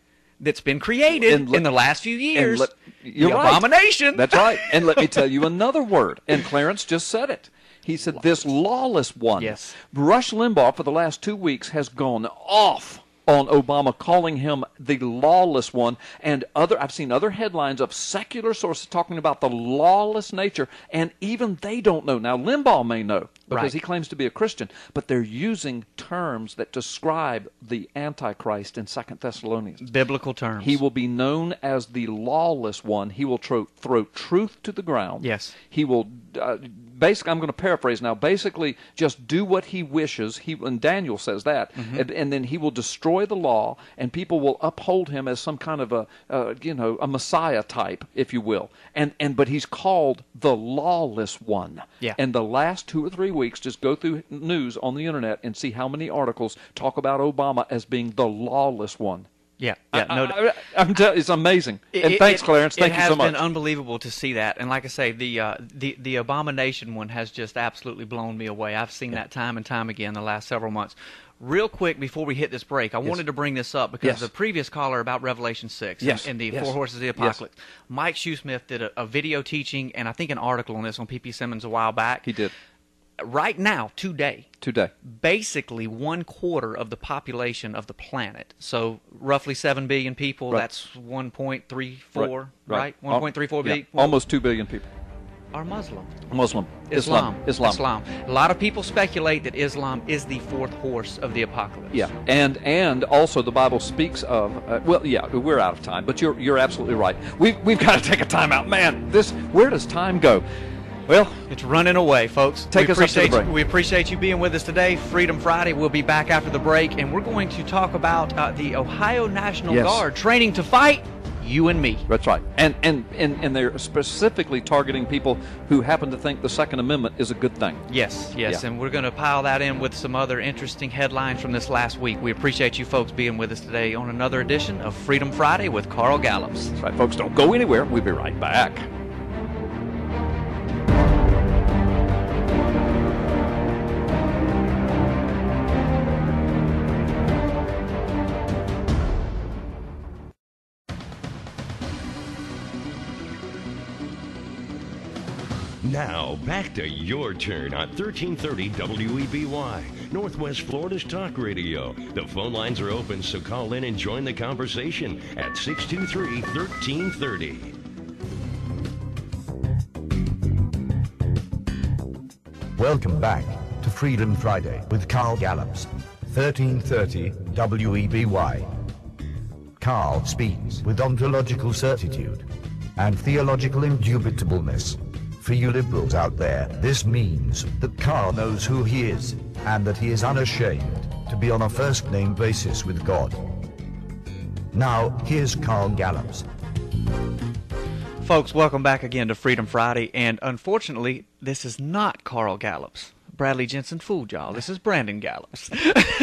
That's been created let- in the last few years. let- you're the right. abomination. That's right. And let me <laughs> tell you another word. And Clarence just said it. He said this lawless one. Yes. Rush Limbaugh for the last two weeks has gone off on Obama, calling him the lawless one, and other. I've seen other headlines of secular sources talking about the lawless nature, and even they don't know. Now Limbaugh may know because Right. he claims to be a Christian, but they're using terms that describe the Antichrist in Second Thessalonians. Biblical terms. He will be known as the lawless one. He will tro- throw truth to the ground. Yes. He will. Uh, basically, I'm going to paraphrase now. Basically, just do what he wishes. He and Daniel says that, Mm-hmm. and, and then he will destroy the law, and people will uphold him as some kind of a, uh, you know, a Messiah type, if you will. And and but he's called the lawless one. Yeah. And the last two or three weeks, just go through news on the internet and see how many articles talk about Obama as being the lawless one. Yeah, yeah, no. I, am it's amazing. It- and thanks, it- Clarence. Thank you has so much. been unbelievable to see that, and like I say, the uh, the the abomination one has just absolutely blown me away. I've seen that time and time again the last several months. Real quick before we hit this break, I wanted to bring this up because Yes. the previous caller about Revelation six and- Yes, and, the yes, four horses of the yes. apocalypse, Mike Shoesmith did a, a video teaching and I think an article on this on PP Simmons a while back. He did Right now, today, today. basically one quarter of the population of the planet. So roughly seven billion people. Right. That's one point three four, right? Al- One point three four yeah, Almost two billion people. are Muslim. Muslim. Islam. Islam. Islam. A lot of people speculate that Islam is the fourth horse of the apocalypse. Yeah, and and also the Bible speaks of uh, well, yeah, we're out of time, but you're you're absolutely right. We've we've got to take a time out, man. This where does time go? Well, It's running away, folks. Take we us up to the appreciate break. You, we appreciate you being with us today. Freedom Friday. We'll be back after the break, and we're going to talk about uh, the Ohio National Yes. Guard training to fight you and me. that's right, and and and and they're specifically targeting people who happen to think the Second Amendment is a good thing. Yes, yes, Yeah. and we're going to pile that in with some other interesting headlines from this last week. We appreciate you folks being with us today on another edition of Freedom Friday with Carl Gallups. That's right, folks. Don't go anywhere. We'll be right back. Now, back to your turn on 1330 WEBY, Northwest Florida's talk radio. The phone lines are open, so call in and join the conversation at 623 1330. Welcome back to Freedom Friday with Carl Gallups, 1330 WEBY. Carl speaks with ontological certitude and theological indubitableness. For you liberals out there, this means that Carl knows who he is and that he is unashamed to be on a first name basis with God. Now, here's Carl Gallups. Folks, welcome back again to Freedom Friday, and unfortunately, this is not Carl Gallups. Bradley Jensen fooled y'all. This is Brandon Gallups. <laughs>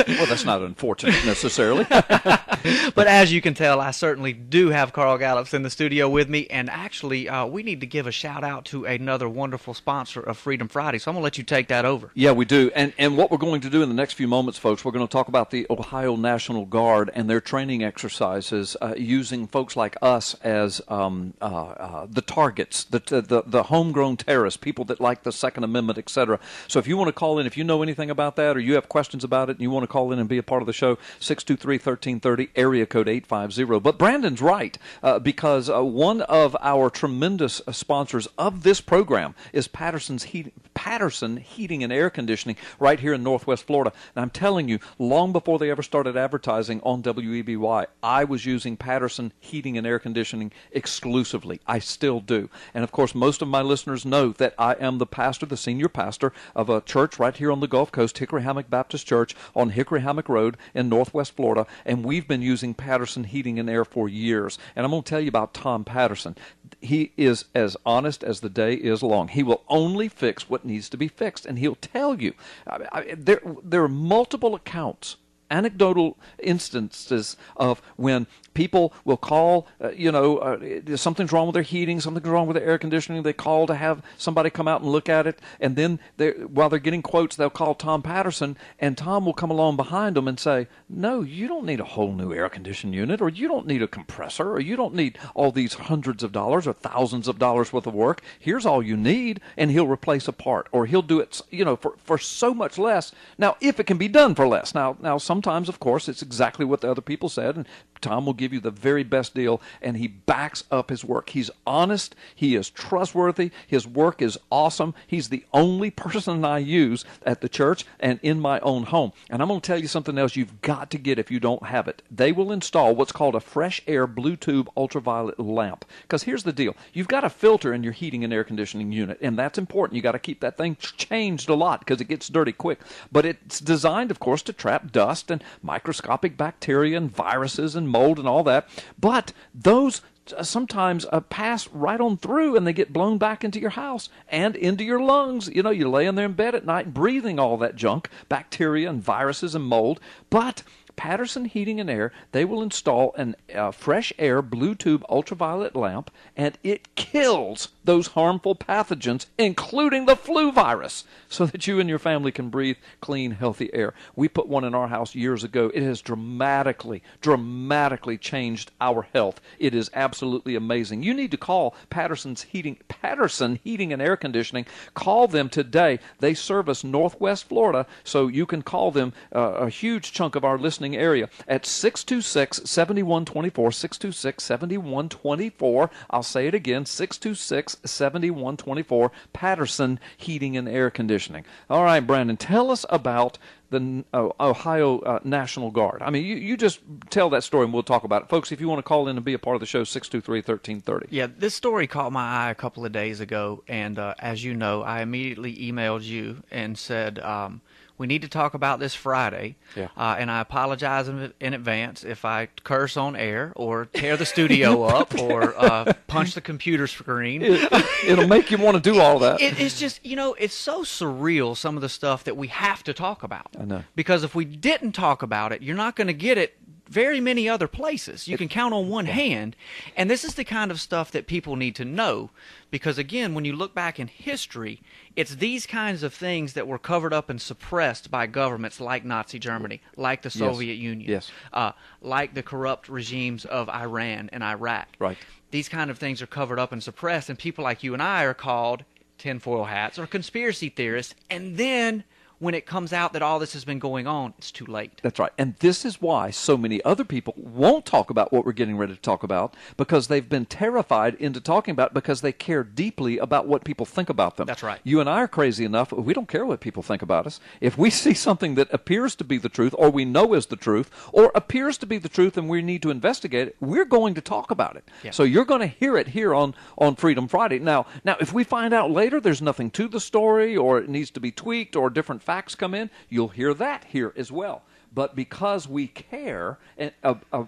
Well, that's not unfortunate necessarily. <laughs> but as you can tell, I certainly do have Carl Gallups in the studio with me. And actually, uh, we need to give a shout out to another wonderful sponsor of Freedom Friday. So I'm going to let you take that over. Yeah, we do. And and what we're going to do in the next few moments, folks, we're going to talk about the Ohio National Guard and their training exercises uh, using folks like us as um, uh, uh, the targets, the, the the homegrown terrorists, people that like the Second Amendment, etc. So if you want to call in, if you know anything about that, or you have questions about it, and you want to call in and be a part of the show, 623-1330, area code 850. But Brandon's right, uh, because uh, one of our tremendous uh, sponsors of this program is Patterson's Heat, Patterson Heating and Air Conditioning right here in Northwest Florida. And I'm telling you, long before they ever started advertising on WEBY, I was using Patterson Heating and Air Conditioning exclusively. I still do. And of course, most of my listeners know that I am the pastor, the senior pastor of a church right here on the Gulf Coast, Hickory Hammock Baptist Church on Hickory Hammock Road in Northwest Florida, and we've been using Patterson Heating and Air for years. And I'm going to tell you about Tom Patterson. He is as honest as the day is long. He will only fix what needs to be fixed, and he'll tell you. I, I, there, there are multiple accounts anecdotal instances of when people will call, uh, you know, uh, something's wrong with their heating, something's wrong with their air conditioning. They call to have somebody come out and look at it, and then they're, while they're getting quotes, they'll call Tom Patterson, and Tom will come along behind them and say, "No, you don't need a whole new air conditioning unit, or you don't need a compressor, or you don't need all these hundreds of dollars or thousands of dollars worth of work. Here's all you need," and he'll replace a part, or he'll do it, you know, for for so much less. Now, if it can be done for less, now now sometimes, of course, it's exactly what the other people said, and Tom will give you the very best deal, and he backs up his work. He's honest. He is trustworthy. His work is awesome. He's the only person I use at the church and in my own home. And I'm going to tell you something else you've got to get if you don't have it. They will install what's called a fresh air blue tube ultraviolet lamp. Because here's the deal you've got a filter in your heating and air conditioning unit, and that's important. You've got to keep that thing changed a lot because it gets dirty quick. But it's designed, of course, to trap dust and microscopic bacteria and viruses and mold and all that. But those uh, sometimes uh, pass right on through and they get blown back into your house and into your lungs. You know, you're laying there in bed at night breathing all that junk, bacteria and viruses and mold. But Patterson Heating and Air, they will install a uh, fresh air blue tube ultraviolet lamp, and it kills those harmful pathogens, including the flu virus, so that you and your family can breathe clean, healthy air. We put one in our house years ago. It has dramatically, dramatically changed our health. It is absolutely amazing. You need to call Patterson's Heating, Patterson Heating and Air Conditioning. Call them today. They service Northwest Florida, so you can call them uh, a huge chunk of our listening area at 626 7124. 626 7124. I'll say it again 626 7124 Patterson Heating and Air Conditioning. All right, Brandon, tell us about the uh, Ohio uh, National Guard. I mean, you, you just tell that story and we'll talk about it. Folks, if you want to call in and be a part of the show, 623 1330. Yeah, this story caught my eye a couple of days ago, and uh, as you know, I immediately emailed you and said, um, we need to talk about this Friday. Yeah. Uh, and I apologize in, in, advance if I curse on air or tear the studio <laughs> up or uh, punch the computer screen. It, will make you want to do all that. It, it's just, you know, it's so surreal, some of the stuff that we have to talk about. I know. Because if we didn't talk about it, you're not going to get it very many other places. You can count on one hand. And this is the kind of stuff that people need to know because, again, when you look back in history, it's these kinds of things that were covered up and suppressed by governments like Nazi Germany, like the Soviet yes. Union, yes. Uh, like the corrupt regimes of Iran and Iraq. Right. These kind of things are covered up and suppressed, and people like you and I are called tinfoil hats or conspiracy theorists. And then when it comes out that all this has been going on, it's too late. That's right. And this is why so many other people won't talk about what we're getting ready to talk about because they've been terrified into talking about it because they care deeply about what people think about them. That's right. You and I are crazy enough, we don't care what people think about us. If we <laughs> see something that appears to be the truth or we know is the truth or appears to be the truth and we need to investigate it, we're going to talk about it. Yeah. So you're going to hear it here on, on Freedom Friday. Now, now, if we find out later there's nothing to the story or it needs to be tweaked or different facts come in, you'll hear that here as well. But because we care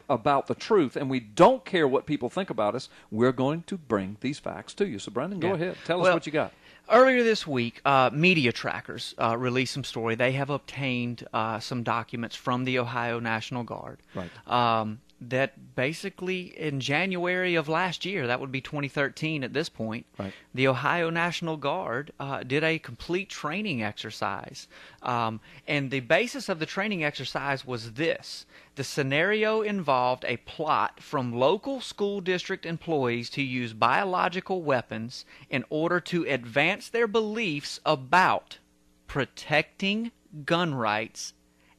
about the truth and we don't care what people think about us, we're going to bring these facts to you. So, Brandon, go Yeah. ahead. Tell Well, us what you got. Earlier this week, uh, Media Trackers uh, released some story. They have obtained uh, some documents from the Ohio National Guard. Right. Um, that basically in January of last year, that would be 2013 at this point, Right. the Ohio National Guard uh, did a complete training exercise. Um, and the basis of the training exercise was this the scenario involved a plot from local school district employees to use biological weapons in order to advance their beliefs about protecting gun rights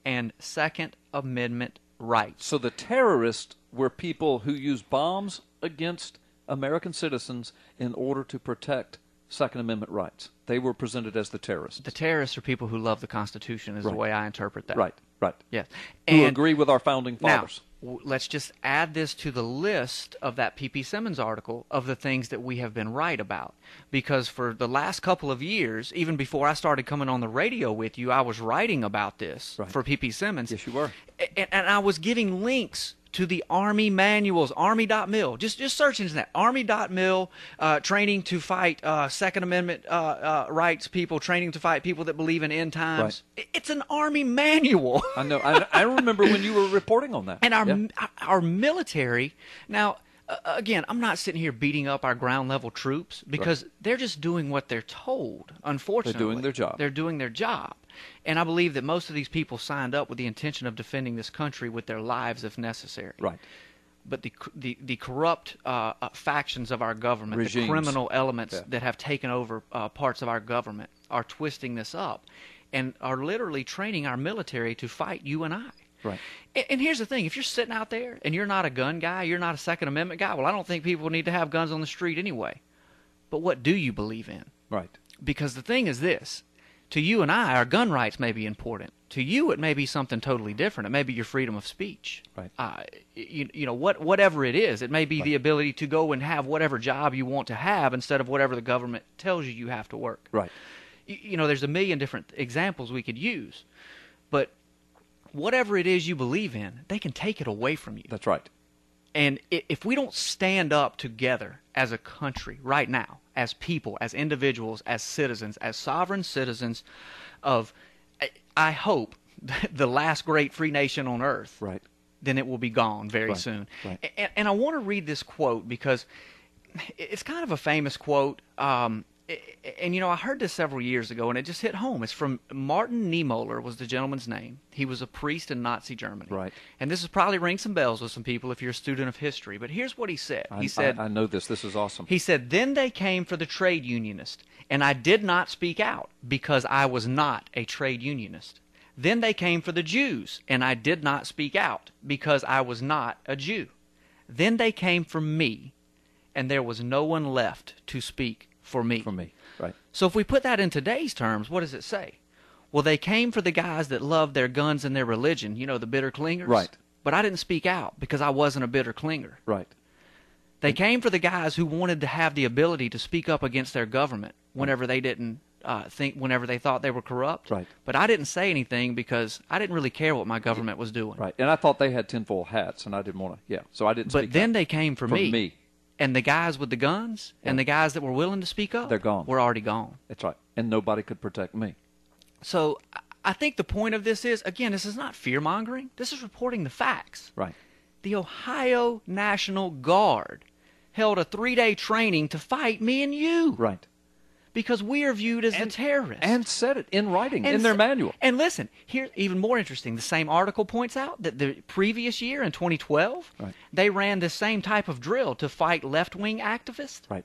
and Second Amendment rights. So the terrorists were people who used bombs against American citizens in order to protect Second Amendment rights. They were presented as the terrorists. The terrorists are people who love the Constitution, is Right. the way I interpret that. Right, Right. Yes. Who agree with our founding now, fathers. w- let's just add this to the list of that P.P. Simmons article of the things that we have been right about. Because for the last couple of years, even before I started coming on the radio with you, I was writing about this for P.P. Simmons. Yes, you were. And, and I was giving links to the Army manuals, Army.mil. Just just search into that. Army.mil, uh, training to fight uh, Second Amendment uh, uh, rights people, training to fight people that believe in end times. I- It's an Army manual. I know. I, I remember when you were reporting on that. <laughs> And our Yeah. our military now. Uh, again, I'm not sitting here beating up our ground level troops because they're just doing what they're told. Unfortunately, They're doing their job. They're doing their job, and I believe that most of these people signed up with the intention of defending this country with their lives if necessary. Right. But the the, the corrupt uh, uh, factions of our government, Regimes. the criminal elements Yeah. that have taken over uh, parts of our government, are twisting this up, and are literally training our military to fight you and I. Right. And, and here's the thing: if you're sitting out there and you're not a gun guy, you're not a Second Amendment guy. Well, I don't think people need to have guns on the street anyway. But what do you believe in? Right. Because the thing is this: to you and I, our gun rights may be important. To you, it may be something totally different. It may be your freedom of speech. Right. Uh, you, you know, what whatever it is, it may be the ability to go and have whatever job you want to have instead of whatever the government tells you you have to work Right. you, you know, there's a million different examples we could use, but whatever it is you believe in, they can take it away from you. That's right. And if we don't stand up together as a country right now, as people, as individuals, as citizens, as sovereign citizens of, I- hope, <laughs> the last great free nation on earth, Right. then it will be gone very Right, soon. right. And, and I want to read this quote because it's kind of a famous quote. Um, and you know, I heard this several years ago, and it just hit home. It's from Martin Niemöller was the gentleman's name. He was a priest in Nazi Germany. Right. And this is probably ring some bells with some people if you're a student of history. But here's what he said. I, He said, I, I know this. This is awesome. he said, Then they came for the trade unionist, and I did not speak out because I was not a trade unionist. Then they came for the Jews, and I did not speak out because I was not a Jew. Then they came for me, and there was no one left to speak for me. For me. Right. So if we put that in today's terms, what does it say? Well, they came for the guys that love their guns and their religion, you know, the bitter clingers. Right. But I didn't speak out because I wasn't a bitter clinger. Right. They came for the guys who wanted to have the ability to speak up against their government whenever they didn't uh, think, whenever they thought they were corrupt. Right. But I didn't say anything because I didn't really care what my government was doing. Right. And I thought they had tinfoil hats, and I didn't want to. Yeah. So I didn't. But speak then out. they came for, For me. me. And the guys with the guns and the guys that were willing to speak up, They're gone. Were already gone. That's right. And nobody could protect me. So I- I think the point of this is again, this is not fear mongering. This is reporting the facts. Right. The Ohio National Guard held a three day training to fight me and you. Right. Because we are viewed as the terrorists. And said it in writing And in their manual. And listen, here even more interesting. The same article points out that the previous year in 2012, Right. they ran the same type of drill to fight left-wing activists. Right.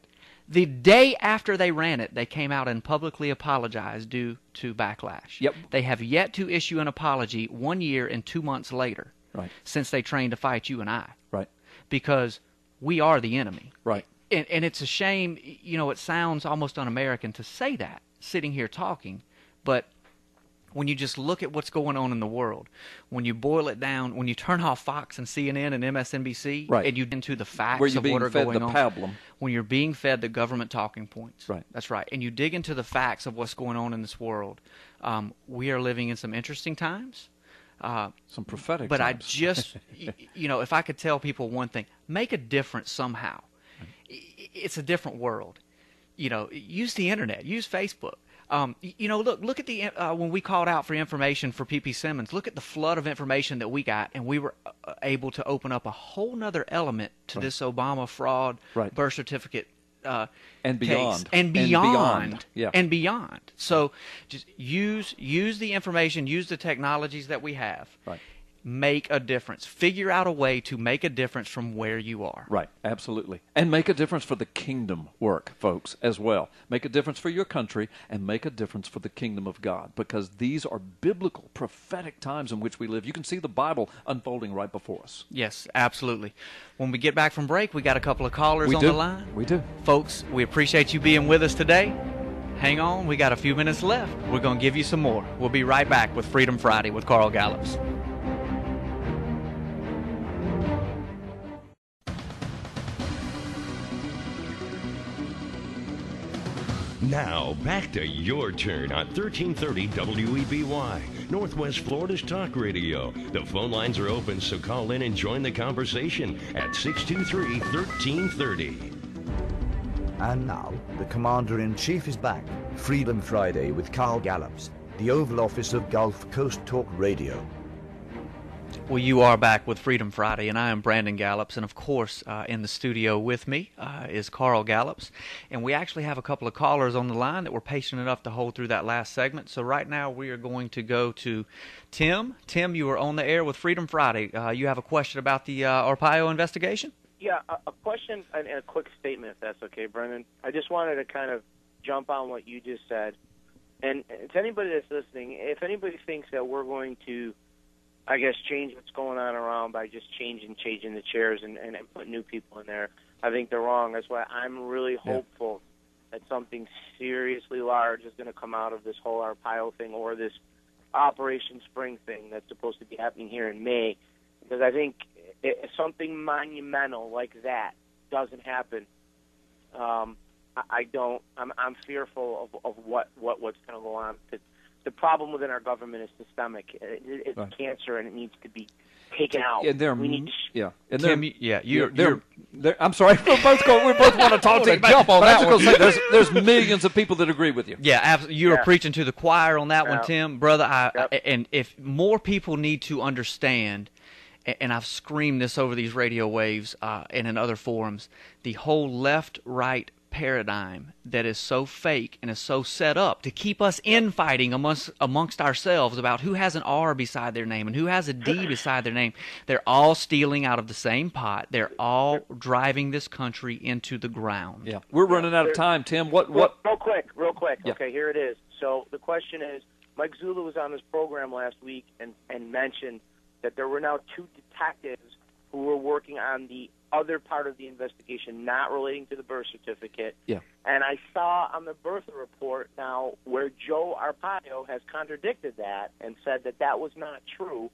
The day after they ran it, they came out and publicly apologized due to backlash. Yep. They have yet to issue an apology one year and two months later Right. since they trained to fight you and I Right. because we are the enemy. Right. And, and it's a shame, you know, it sounds almost un American to say that sitting here talking, but when you just look at what's going on in the world, when you boil it down, when you turn off Fox and CNN and MSNBC, Right. and you into the facts Where you're of being what are fed going the on, pablum. when you're being fed the government talking points, Right. That's right, and you dig into the facts of what's going on in this world. Um, we are living in some interesting times. Uh, Some prophetic. but times. I just, <laughs> you know, if I could tell people one thing, make a difference somehow. It's a different world. You know, use the internet, use Facebook. Um, you know, look, look at the uh, when we called out for information for PP Simmons. Look at the flood of information that we got, and we were uh, able to open up a whole nother element to Right. this Obama fraud Right. birth certificate. Uh, And beyond. and And beyond, beyond. Yeah. and beyond. So, just use use the information, use the technologies that we have, Right. Make a difference. Figure out a way to make a difference from where you are. Right, absolutely. And make a difference for the kingdom work, folks, as well. Make a difference for your country and make a difference for the kingdom of God because these are biblical, prophetic times in which we live. You can see the Bible unfolding right before us. Yes, absolutely. When we get back from break, we got a couple of callers We on do. the line. We do. Folks, we appreciate you being with us today. Hang on, we got a few minutes left. We're going to give you some more. We'll be right back with Freedom Friday with Carl Gallups. Now, back to your turn on 1330 WEBY, Northwest Florida's talk radio. The phone lines are open, so call in and join the conversation at 623 1330. And now, the Commander in Chief is back. Freedom Friday with Carl Gallups, the Oval Office of Gulf Coast Talk Radio. Well, you are back with Freedom Friday, and I am Brandon Gallups. and of course, uh, in the studio with me uh, is Carl Gallups. and we actually have a couple of callers on the line that were patient enough to hold through that last segment. So right now, we are going to go to Tim. Tim, you are on the air with Freedom Friday. Uh, you have a question about the uh, Arpaio investigation? Yeah, a, a question and a quick statement, if that's okay, Brendan. I just wanted to kind of jump on what you just said, and to anybody that's listening, if anybody thinks that we're going to I guess change what's going on around by just changing changing the chairs and, and, and put new people in there. I think they're wrong. That's why I'm really hopeful that something seriously large is going to come out of this whole Arpaio thing or this Operation Spring thing that's supposed to be happening here in May. Because I think if something monumental like that doesn't happen, um, I, I don't. I'm, I'm fearful of, of what what what's going to go on. Because the problem within our government is systemic. It, it's Right. cancer, and it needs to be taken out. Yeah, they're we need to yeah, and Tim, they're- yeah, you're, you're- they're, you're- they're- I'm sorry, <laughs> we're both going. We both want <laughs> to talk to you. Jump on that one. say, there's there's millions of people that agree with you. Yeah, absolutely. You were Yeah. preaching to the choir on that Yeah. one, Tim, brother. I, I- and if more people need to understand, and I've screamed this over these radio waves uh, and in other forums, the whole left-right paradigm that is so fake and is so set up to keep us infighting amongst amongst ourselves about who has an R beside their name and who has a D <clears throat> beside their name. They're all stealing out of the same pot. They're all driving this country into the ground. Yeah, we're running out of time, Tim. What Real, what? real quick, real quick. Yeah. Okay, here it is. So the question is, Mike Zullo was on this program last week and and mentioned that there were now two detectives who were working on the other part of the investigation, not relating to the birth certificate. Yeah. And I saw on the birth report now where Joe Arpaio has contradicted that and said that that was not true.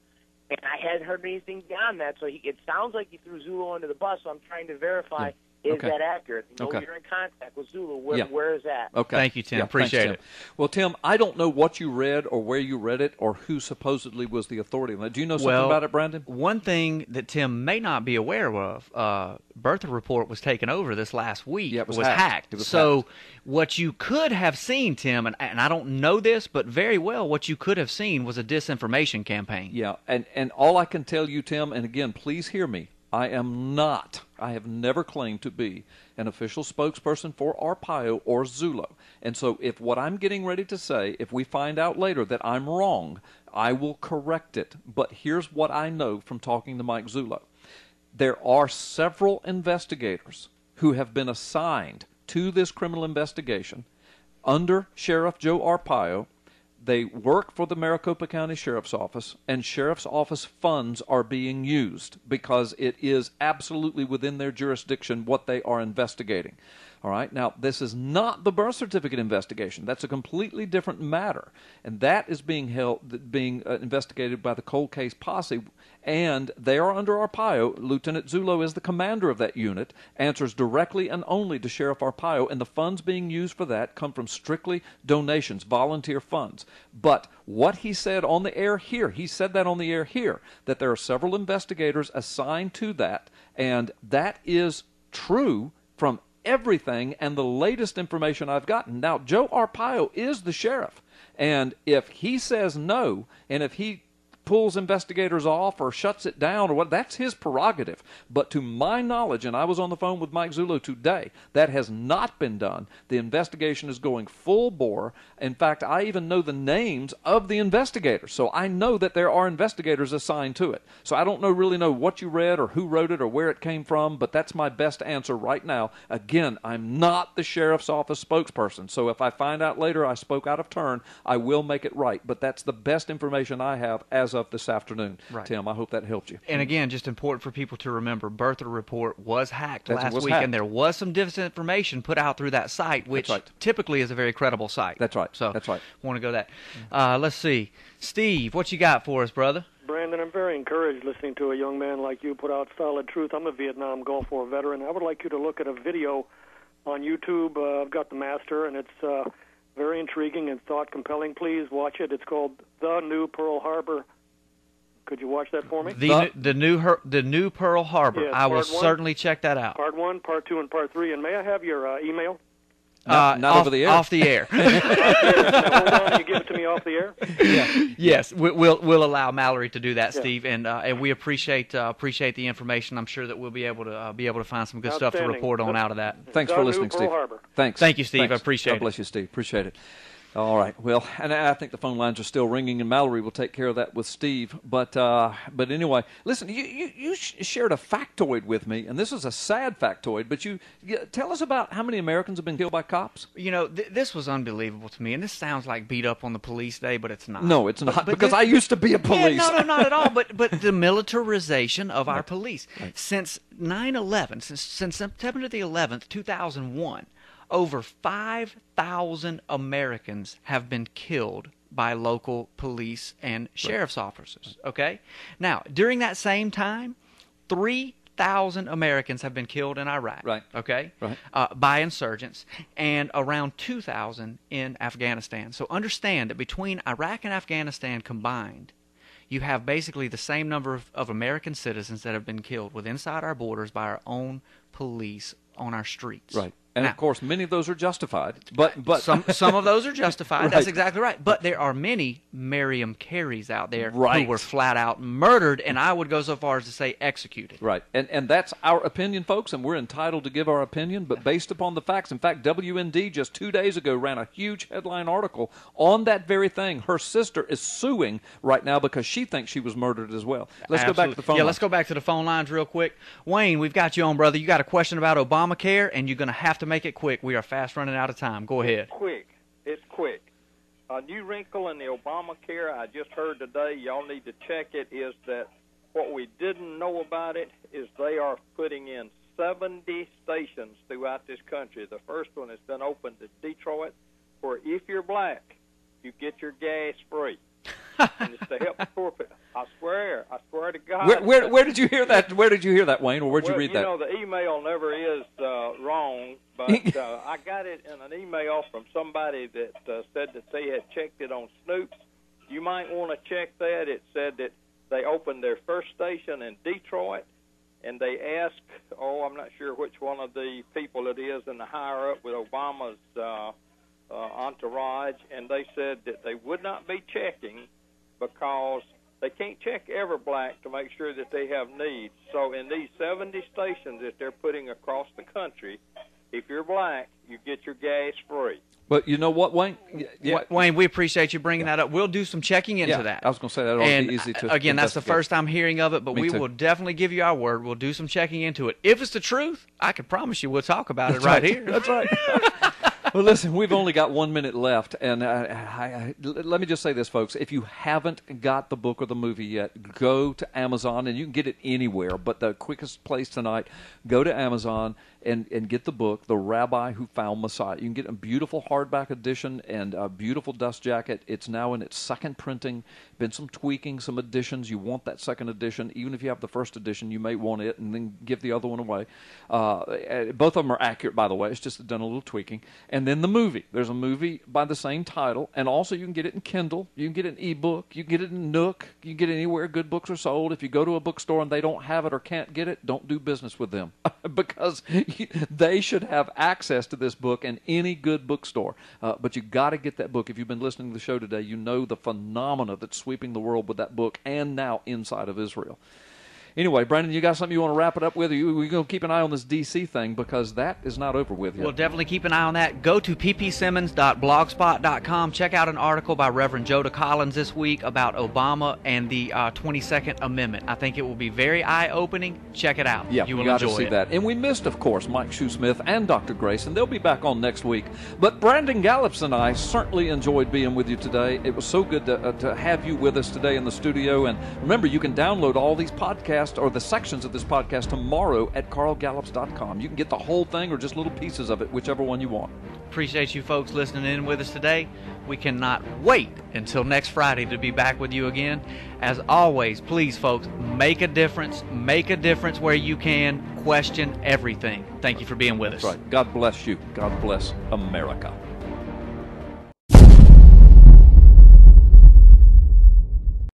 And I hadn't heard anything beyond that, so he, it sounds like he threw Zullo under the bus. So I'm trying to verify is Okay. that accurate? You know, Okay. you're in contact with Zullo. Where, Yeah. where is that? Okay. Thank you, Tim. Yeah, Appreciate thanks, it. Tim. Well, Tim, I don't know what you read or where you read it or who supposedly was the authority on that. Do you know something well, about it, Brandon? One thing that Tim may not be aware of, uh, Birther Report was taken over this last week. Yeah, it was was hacked. hacked. It was so what you could have seen, Tim, and, and I don't know this, but very well, what you could have seen was a disinformation campaign. Yeah, and and all I can tell you, Tim, and again, please hear me. I am not. I have never claimed to be an official spokesperson for Arpaio or Zullo. And so, if what I'm getting ready to say, if we find out later that I'm wrong, I will correct it. But here's what I know from talking to Mike Zullo there are several investigators who have been assigned to this criminal investigation under Sheriff Joe Arpaio. They work for the Maricopa County Sheriff's Office, and Sheriff's Office funds are being used because it is absolutely within their jurisdiction what they are investigating. All right. Now, this is not the birth certificate investigation. That's a completely different matter, and that is being held, being uh, investigated by the cold case posse, and they are under Arpaio. Lieutenant Zullo is the commander of that unit, answers directly and only to Sheriff Arpaio, and the funds being used for that come from strictly donations, volunteer funds. But what he said on the air here, he said that on the air here, that there are several investigators assigned to that, and that is true from everything and the latest information I've gotten. Now, Joe Arpaio is the sheriff, and if he says no, and if he pulls investigators off or shuts it down or what that's his prerogative. But to my knowledge and I was on the phone with Mike Zullo today that has not been done. The investigation is going full bore. In fact I even know the names of the investigators. So I know that there are investigators assigned to it. So I don't know really know what you read or who wrote it or where it came from but that's my best answer right now. Again I'm not the sheriff's office spokesperson. So if I find out later I spoke out of turn I will make it right. But that's the best information I have as of this afternoon. Right. Tim, I hope that helped you. And again, just important for people to remember, Birther Report was hacked That's- last was week, hacked. and there was some disinformation put out through that site, which right. typically is a very credible site. That's right. So That's right. Want to go that? Uh, let's see, Steve, what you got for us, brother? Brandon, I'm very encouraged listening to a young man like you put out solid truth. I'm a Vietnam Gulf War veteran. I would like you to look at a video on YouTube. Uh, I've got the master, and it's uh, very intriguing and thought compelling. Please watch it. It's called The New Pearl Harbor. Could you watch that for me? The new, the new Her- the new Pearl Harbor. Yes, I will one. certainly check that out. Part one, part two, and part three. And may I have your uh, email? Uh, not off, over the air. Off the air. <laughs> Hold on, you give it to me off the air. yes, we, we'll we'll allow Mallory to do that, Yeah. Steve, and uh, and we appreciate uh, appreciate the information. I'm sure that we'll be able to uh, be able to find some good stuff to report on out of that. Thanks for listening, Steve. Harbor. Thanks. Thank you, Steve. I appreciate God it. bless you, Steve. Appreciate it. All right. Well, and I think the phone lines are still ringing, and Mallory will take care of that with Steve. But uh, but anyway, listen, you you, you shared a factoid with me, and this is a sad factoid. But you, you tell us about how many Americans have been killed by cops. You know, th- this was unbelievable to me, and this sounds like beat up on the police day, but it's not. No, it's not, But- but because this- I used to be a police. Yeah, no, no, not at all. But <laughs> but the militarization of our police since 9/11, since since September the 11th, 2001, over 5,000 Americans have been killed by local police and sheriff's officers. Okay, now during that same time, 3,000 Americans have been killed in Iraq. Right. Okay. Right. Uh, by insurgents, and around 2,000 in Afghanistan. So understand that between Iraq and Afghanistan combined, you have basically the same number of, of American citizens that have been killed with inside our borders by our own police on our streets. Right. And of course, many of those are justified. But but some some of those are <laughs> justified. That's exactly right. But there are many Miriam Careys out there Right. who were flat out murdered, and I would go so far as to say executed. Right, and and that's our opinion, folks, and we're entitled to give our opinion, but based upon the facts. In fact, WND just two days ago ran a huge headline article on that very thing. Her sister is suing right now because she thinks she was murdered as well. Let's go back to the phone. Yeah, line. let's go back to the phone lines real quick. Wayne, we've got you on, brother. You got a question about Obamacare, and you're going to have to make it quick. We are fast running out of time. Go ahead. quick. It's quick. A new wrinkle in the Obamacare I just heard today, y'all need to check it, is that what we didn't know about it is they are putting in 70 stations throughout this country. The first one has been opened to Detroit, where if you're black, you get your gas free. <laughs> and it's to help the poor people. I swear, I swear to God. Where, where where did you hear that? Where did you hear that, Wayne? Or where'd well, you read that? You know, the email wrong, but <laughs> uh, I got it in an email from somebody that uh, said that they had checked it on Snoops. You might want to check that. It said that they opened their first station in Detroit, and they asked, oh, I'm not sure which one of the people it is in the higher up with Obama's uh, uh, entourage, and they said that they would not be checking because they can't check every black to make sure that they have needs. So in these 70 stations that they're putting across the country, if you're black, you get your gas free. But you know what, Wayne? Yeah, Wayne, we appreciate you bringing that up. We'll do some checking into Yeah, that. I was gonna say that ought to be and easy to again, that's the first I'm hearing of it, but Me we too. will definitely give you our word. We'll do some checking into it. If it's the truth, I can promise you we'll talk about That's it right, right. here. That's right. <laughs> well, listen, we've only got one minute left, and uh, I, I, l- let me just say this, folks: if you haven't got the book or the movie yet, go to Amazon, and you can get it anywhere. But the quickest place tonight, go to Amazon and and get the book, "The Rabbi Who Found Messiah." You can get a beautiful hardback edition and a beautiful dust jacket. It's now in its second printing. Been some tweaking, some additions. You want that second edition, even if you have the first edition, you may want it, and then give the other one away. Uh, uh, both of them are accurate, by the way. It's just done a little tweaking. And then the movie. There's a movie by the same title, and also you can get it in Kindle. You can get it in ebook. You can get it in Nook. You can get it anywhere good books are sold. If you go to a bookstore and they don't have it or can't get it, don't do business with them <laughs> because <laughs> they should have access to this book in any good bookstore. Uh, but you got to get that book. If you've been listening to the show today, you know the phenomena that's sweeping the world with that book and now inside of Israel. Anyway, Brandon, you got something you want to wrap it up with? Or you, we're going to keep an eye on this DC thing because that is not over with yet. We'll definitely keep an eye on that. Go to ppsimmons.blogspot.com. Check out an article by Reverend Joda Collins this week about Obama and the uh, 22nd Amendment. I think it will be very eye-opening. Check it out. Yeah, you will got to enjoy see it. that. And we missed, of course, Mike Shoesmith and Dr. Grayson. They'll be back on next week. But Brandon Gallups and I certainly enjoyed being with you today. It was so good to, uh, to have you with us today in the studio. And remember, you can download all these podcasts or the sections of this podcast tomorrow at carlgallups.com. You can get the whole thing or just little pieces of it, whichever one you want. Appreciate you folks listening in with us today. We cannot wait until next Friday to be back with you again. As always, please, folks, make a difference. Make a difference where you can. Question everything. Thank you for being with us. Right. God bless you. God bless America.